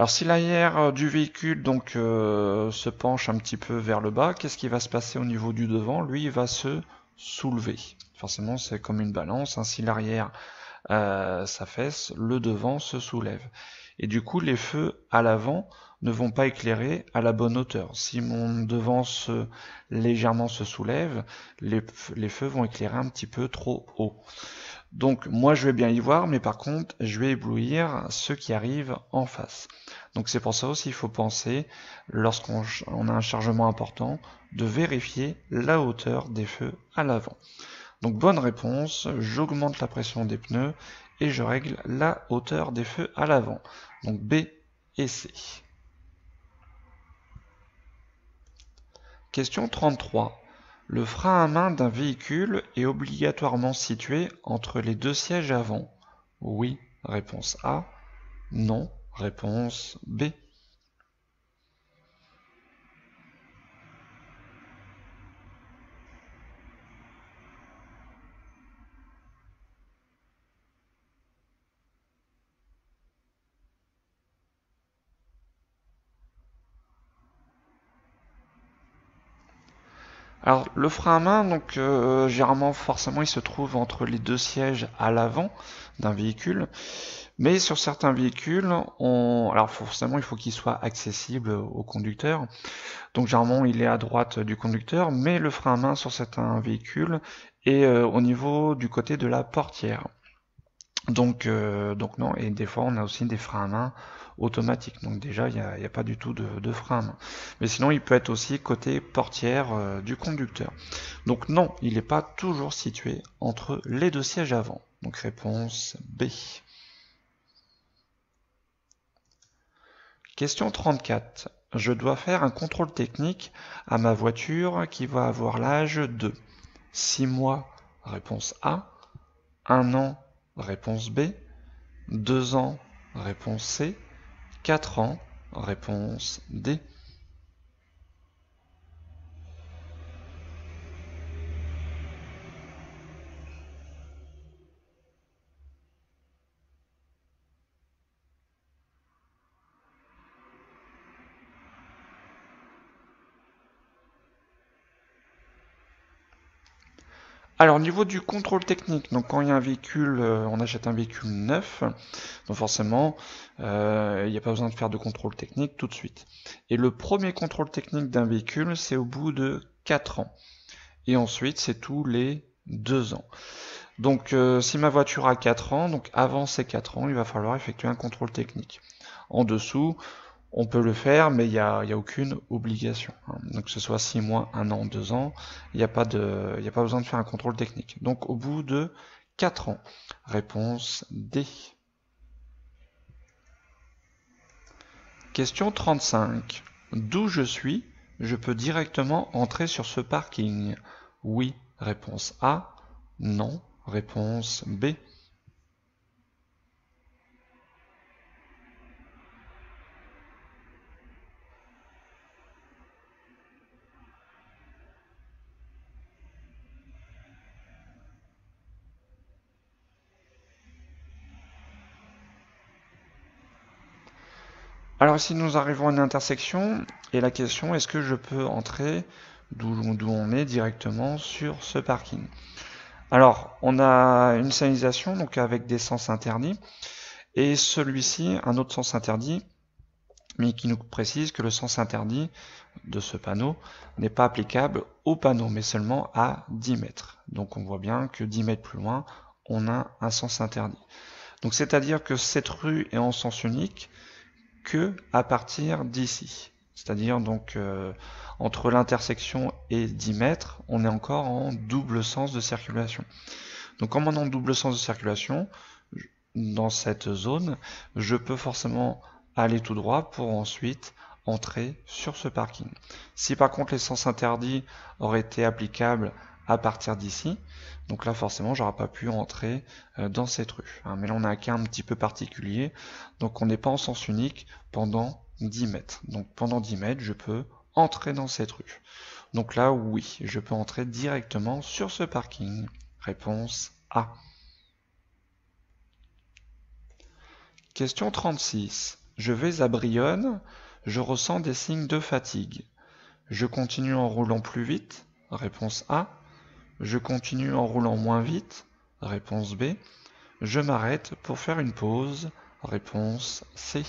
Alors si l'arrière euh, du véhicule donc euh, se penche un petit peu vers le bas, qu'est-ce qui va se passer au niveau du devant? Lui, il va se soulever. Forcément, c'est comme une balance. Hein. Si l'arrière euh, s'affaisse, le devant se soulève. Et du coup, les feux à l'avant ne vont pas éclairer à la bonne hauteur. Si mon devant se légèrement se soulève, les, les feux vont éclairer un petit peu trop haut. Donc moi je vais bien y voir, mais par contre je vais éblouir ceux qui arrivent en face. Donc c'est pour ça aussi il faut penser, lorsqu'on a un chargement important, de vérifier la hauteur des feux à l'avant. Donc bonne réponse, j'augmente la pression des pneus et je règle la hauteur des feux à l'avant. Donc B et C. Question 33. Le frein à main d'un véhicule est obligatoirement situé entre les deux sièges avant. Oui, réponse A. Non, réponse B. Alors le frein à main, donc euh, généralement forcément il se trouve entre les deux sièges à l'avant d'un véhicule, mais sur certains véhicules, on... alors forcément il faut qu'il soit accessible au conducteur, donc généralement il est à droite du conducteur, mais le frein à main sur certains véhicules est euh, au niveau du côté de la portière. Donc, euh, donc non, et des fois on a aussi des freins à main automatiques. Donc déjà il n'y a, pas du tout de, frein. Mais sinon il peut être aussi côté portière euh, du conducteur. Donc non, il n'est pas toujours situé entre les deux sièges avant. Donc réponse B. Question 34. Je dois faire un contrôle technique à ma voiture qui va avoir l'âge de 6 mois, réponse A, 1 an, Réponse B. 2 ans. Réponse C. 4 ans. Réponse D. Alors au niveau du contrôle technique, donc quand il y a un véhicule, euh, on achète un véhicule neuf, donc forcément euh, il n'y a pas besoin de faire de contrôle technique tout de suite. Et le premier contrôle technique d'un véhicule, c'est au bout de 4 ans. Et ensuite c'est tous les 2 ans. Donc euh, si ma voiture a 4 ans, donc avant ces 4 ans, il va falloir effectuer un contrôle technique. En dessous, on peut le faire, mais il n'y a, a, aucune obligation. Donc que ce soit 6 mois, 1 an, 2 ans, il n'y a pas besoin de faire un contrôle technique. Donc au bout de 4 ans. Réponse D. Question 35. D'où je suis, je peux directement entrer sur ce parking? Oui, réponse A. Non, réponse B. Alors ici nous arrivons à une intersection et la question est-ce que je peux entrer d'où on est directement sur ce parking? Alors on a une signalisation donc avec des sens interdits et celui-ci un autre sens interdit mais qui nous précise que le sens interdit de ce panneau n'est pas applicable au panneau mais seulement à 10 mètres. Donc on voit bien que 10 mètres plus loin on a un sens interdit. Donc c'est-à-dire que cette rue est en sens unique que à partir d'ici. C'est-à-dire donc euh, entre l'intersection et 10 mètres, on est encore en double sens de circulation. Donc en en double sens de circulation, dans cette zone, je peux forcément aller tout droit pour ensuite entrer sur ce parking. Si par contre les sens interdits auraient été applicables à partir d'ici. Donc là, forcément, j'aurais pas pu entrer euh, dans cette rue. Hein. Mais là, on a un cas un petit peu particulier. Donc on n'est pas en sens unique pendant 10 mètres. Donc pendant 10 mètres, je peux entrer dans cette rue. Donc là, oui, je peux entrer directement sur ce parking. Réponse A. Question 36. Je vais à Brionne, je ressens des signes de fatigue. Je continue en roulant plus vite. Réponse A. Je continue en roulant moins vite. Réponse B. Je m'arrête pour faire une pause. Réponse C.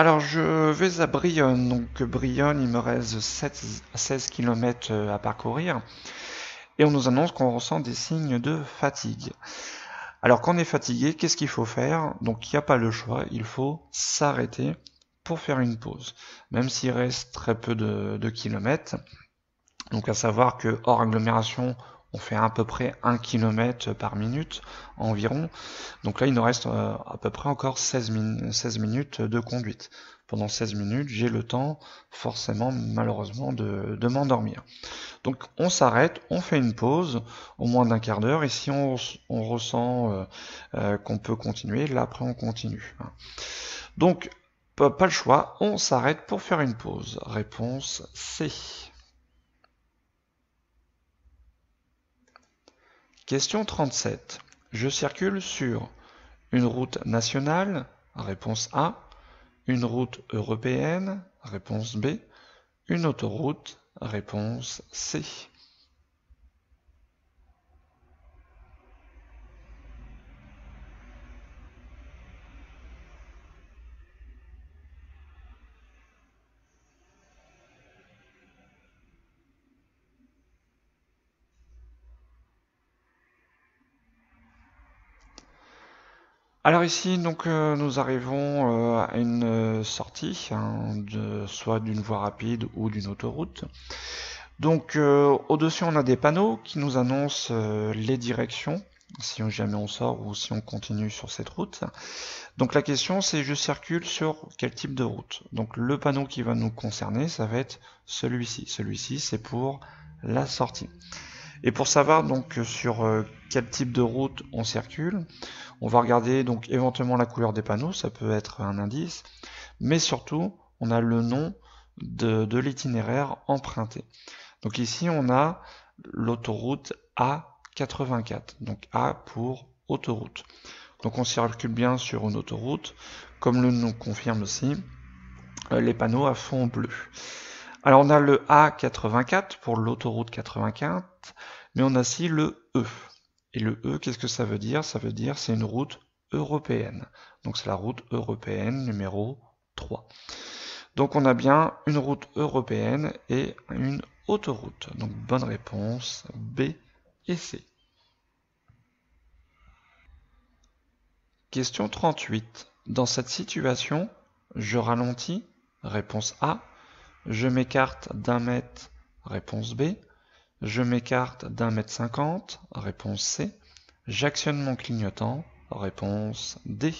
Alors je vais à Brionne, donc Brionne il me reste 16 km euh, à parcourir. Et on nous annonce qu'on ressent des signes de fatigue. Alors quand on est fatigué, qu'est-ce qu'il faut faire? Donc il n'y a pas le choix, il faut s'arrêter pour faire une pause, même s'il reste très peu de, de kilomètres. Donc à savoir que hors agglomération, on fait à peu près 1 km par minute environ. Donc là, il nous reste euh, à peu près encore 16, minutes de conduite. Pendant 16 minutes, j'ai le temps, forcément, malheureusement, de, m'endormir. Donc on s'arrête, on fait une pause, au moins d'un quart d'heure, et si on, ressent euh, euh, qu'on peut continuer, là après on continue. Hein. Donc, pas le choix, on s'arrête pour faire une pause. Réponse C. Question 37. Je circule sur une route nationale, réponse A, une route européenne, réponse B, une autoroute, réponse C. Alors ici, donc, euh, nous arrivons euh, à une euh, sortie, hein, soit d'une voie rapide ou d'une autoroute. Donc au-dessus, on a des panneaux qui nous annoncent les directions, si jamais on sort ou si on continue sur cette route. Donc la question, c'est je circule sur quel type de route Donc le panneau qui va nous concerner, ça va être celui-ci. Celui-ci, c'est pour la sortie. Et pour savoir donc sur euh, quel type de route on circule, on va regarder donc éventuellement la couleur des panneaux, ça peut être un indice, mais surtout on a le nom de, l'itinéraire emprunté. Donc ici on a l'autoroute A84, donc A pour autoroute. Donc on circule bien sur une autoroute, comme le nom confirme aussi, euh, les panneaux à fond bleu. Alors on a le A84 pour l'autoroute 84, mais on a aussi le E. Et le E, qu'est-ce que ça veut dire? Ça veut dire c'est une route européenne. Donc c'est la route européenne numéro 3. Donc on a bien une route européenne et une autoroute. Donc bonne réponse B et C. Question 38. Dans cette situation, je ralentis, réponse A. Je m'écarte d'un mètre, réponse B. Je m'écarte d'un mètre cinquante, réponse C. J'actionne mon clignotant, réponse D.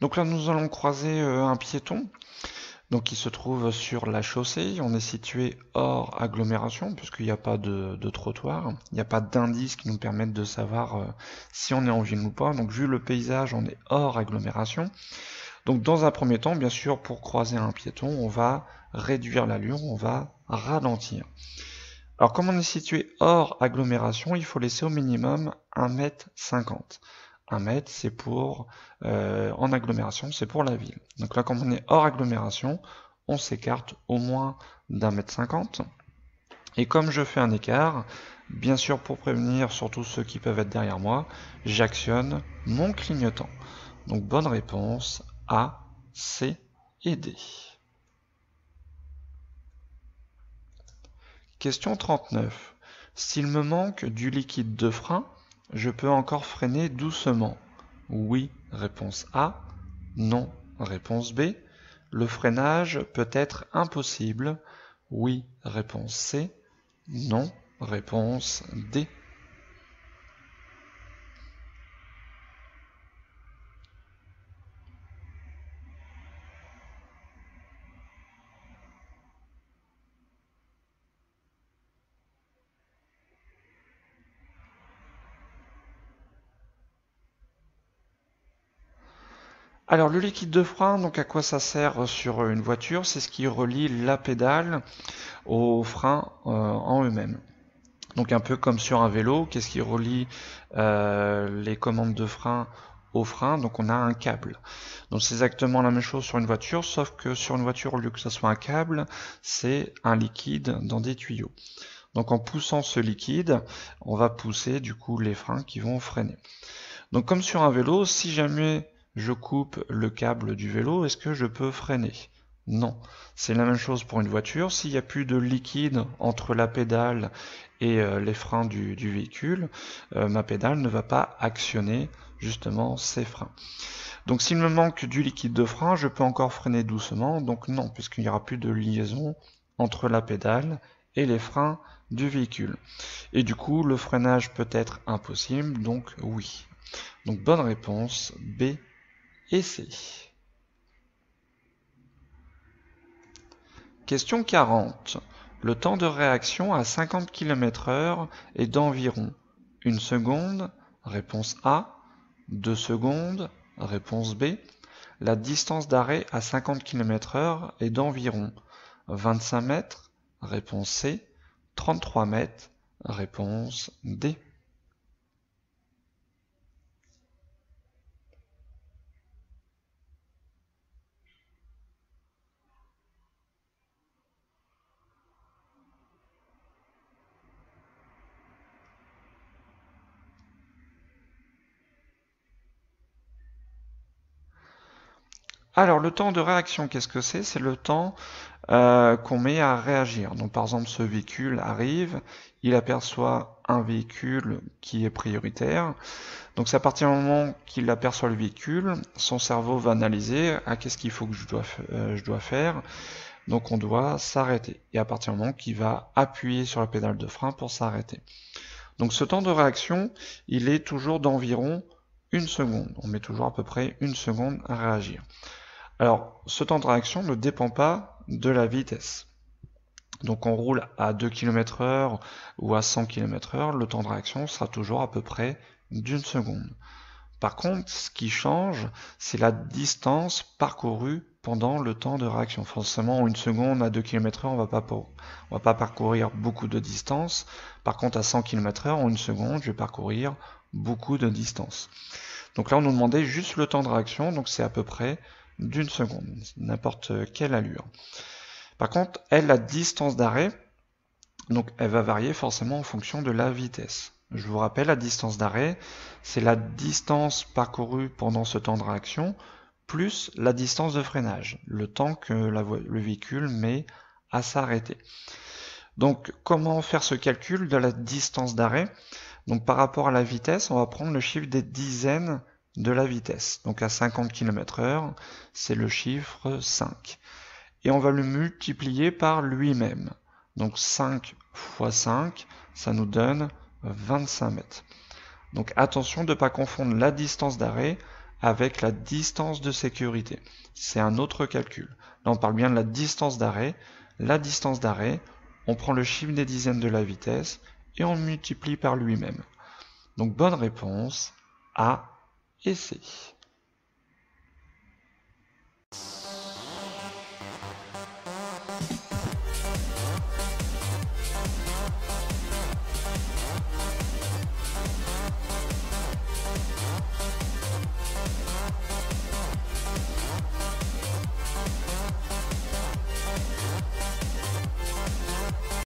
Donc là, nous allons croiser euh, un piéton donc qui se trouve sur la chaussée. On est situé hors agglomération puisqu'il n'y a pas de, trottoir. Il n'y a pas d'indices qui nous permettent de savoir euh, si on est en ville ou pas. Donc vu le paysage, on est hors agglomération. Donc dans un premier temps, bien sûr, pour croiser un piéton, on va réduire l'allure, on va ralentir. Alors comme on est situé hors agglomération, il faut laisser au minimum 1m50. 1 mètre, c'est pour, euh, en agglomération, c'est pour la ville. Donc là, comme on est hors agglomération, on s'écarte au moins d'un mètre cinquante. Et comme je fais un écart, bien sûr pour prévenir surtout ceux qui peuvent être derrière moi, j'actionne mon clignotant. Donc bonne réponse A, C et D. Question 39. S'il me manque du liquide de frein, je peux encore freiner doucement. Oui, réponse A. Non, réponse B. Le freinage peut être impossible. Oui, réponse C. Non, réponse D. Alors le liquide de frein, donc à quoi ça sert sur une voiture? C'est ce qui relie la pédale au frein euh, en eux-mêmes. Donc un peu comme sur un vélo, qu'est-ce qui relie euh, les commandes de frein au frein? Donc on a un câble. Donc c'est exactement la même chose sur une voiture, sauf que sur une voiture, au lieu que ce soit un câble, c'est un liquide dans des tuyaux. Donc en poussant ce liquide, on va pousser du coup les freins qui vont freiner. Donc comme sur un vélo, si jamais je coupe le câble du vélo, est-ce que je peux freiner? Non. C'est la même chose pour une voiture. S'il n'y a plus de liquide entre la pédale et euh, les freins du, véhicule, euh, ma pédale ne va pas actionner justement ces freins. Donc s'il me manque du liquide de frein, je peux encore freiner doucement. Donc non, puisqu'il n'y aura plus de liaison entre la pédale et les freins du véhicule. Et du coup, le freinage peut être impossible, donc oui. Donc bonne réponse, B Question 40. Le temps de réaction à 50 km h est d'environ 1 seconde, réponse A, 2 secondes, réponse B. La distance d'arrêt à 50 km h est d'environ 25 mètres, réponse C, 33 mètres, réponse D. Alors le temps de réaction, qu'est-ce que c'est? C'est le temps euh, qu'on met à réagir. Donc par exemple, ce véhicule arrive, il aperçoit un véhicule qui est prioritaire. Donc c'est à partir du moment qu'il aperçoit le véhicule, son cerveau va analyser ah, qu'est-ce qu'il faut que je dois, euh, je dois faire? Donc on doit s'arrêter. Et à partir du moment qu'il va appuyer sur la pédale de frein pour s'arrêter. Donc ce temps de réaction, il est toujours d'environ une seconde. On met toujours à peu près une seconde à réagir. Alors, ce temps de réaction ne dépend pas de la vitesse. Donc on roule à 2 km heure ou à 100 km heure, le temps de réaction sera toujours à peu près d'une seconde. Par contre, ce qui change, c'est la distance parcourue pendant le temps de réaction. Forcément, une seconde à 2 km heure, on on va pas parcourir beaucoup de distance. Par contre, à 100 km heure, en une seconde, je vais parcourir beaucoup de distance. Donc là, on nous demandait juste le temps de réaction, donc c'est à peu près d'une seconde, n'importe quelle allure. Par contre, elle, la distance d'arrêt, Donc elle va varier forcément en fonction de la vitesse. Je vous rappelle, la distance d'arrêt, c'est la distance parcourue pendant ce temps de réaction, plus la distance de freinage, le temps que le véhicule met à s'arrêter. Donc comment faire ce calcul de la distance d'arrêt? Donc par rapport à la vitesse, on va prendre le chiffre des dizaines de la vitesse. Donc à 50 km heure, c'est le chiffre 5. Et on va le multiplier par lui-même. Donc 5 fois 5, ça nous donne 25 mètres. Donc attention de ne pas confondre la distance d'arrêt avec la distance de sécurité. C'est un autre calcul. Là on parle bien de la distance d'arrêt. La distance d'arrêt, on prend le chiffre des dizaines de la vitesse et on multiplie par lui-même. Donc bonne réponse A essai.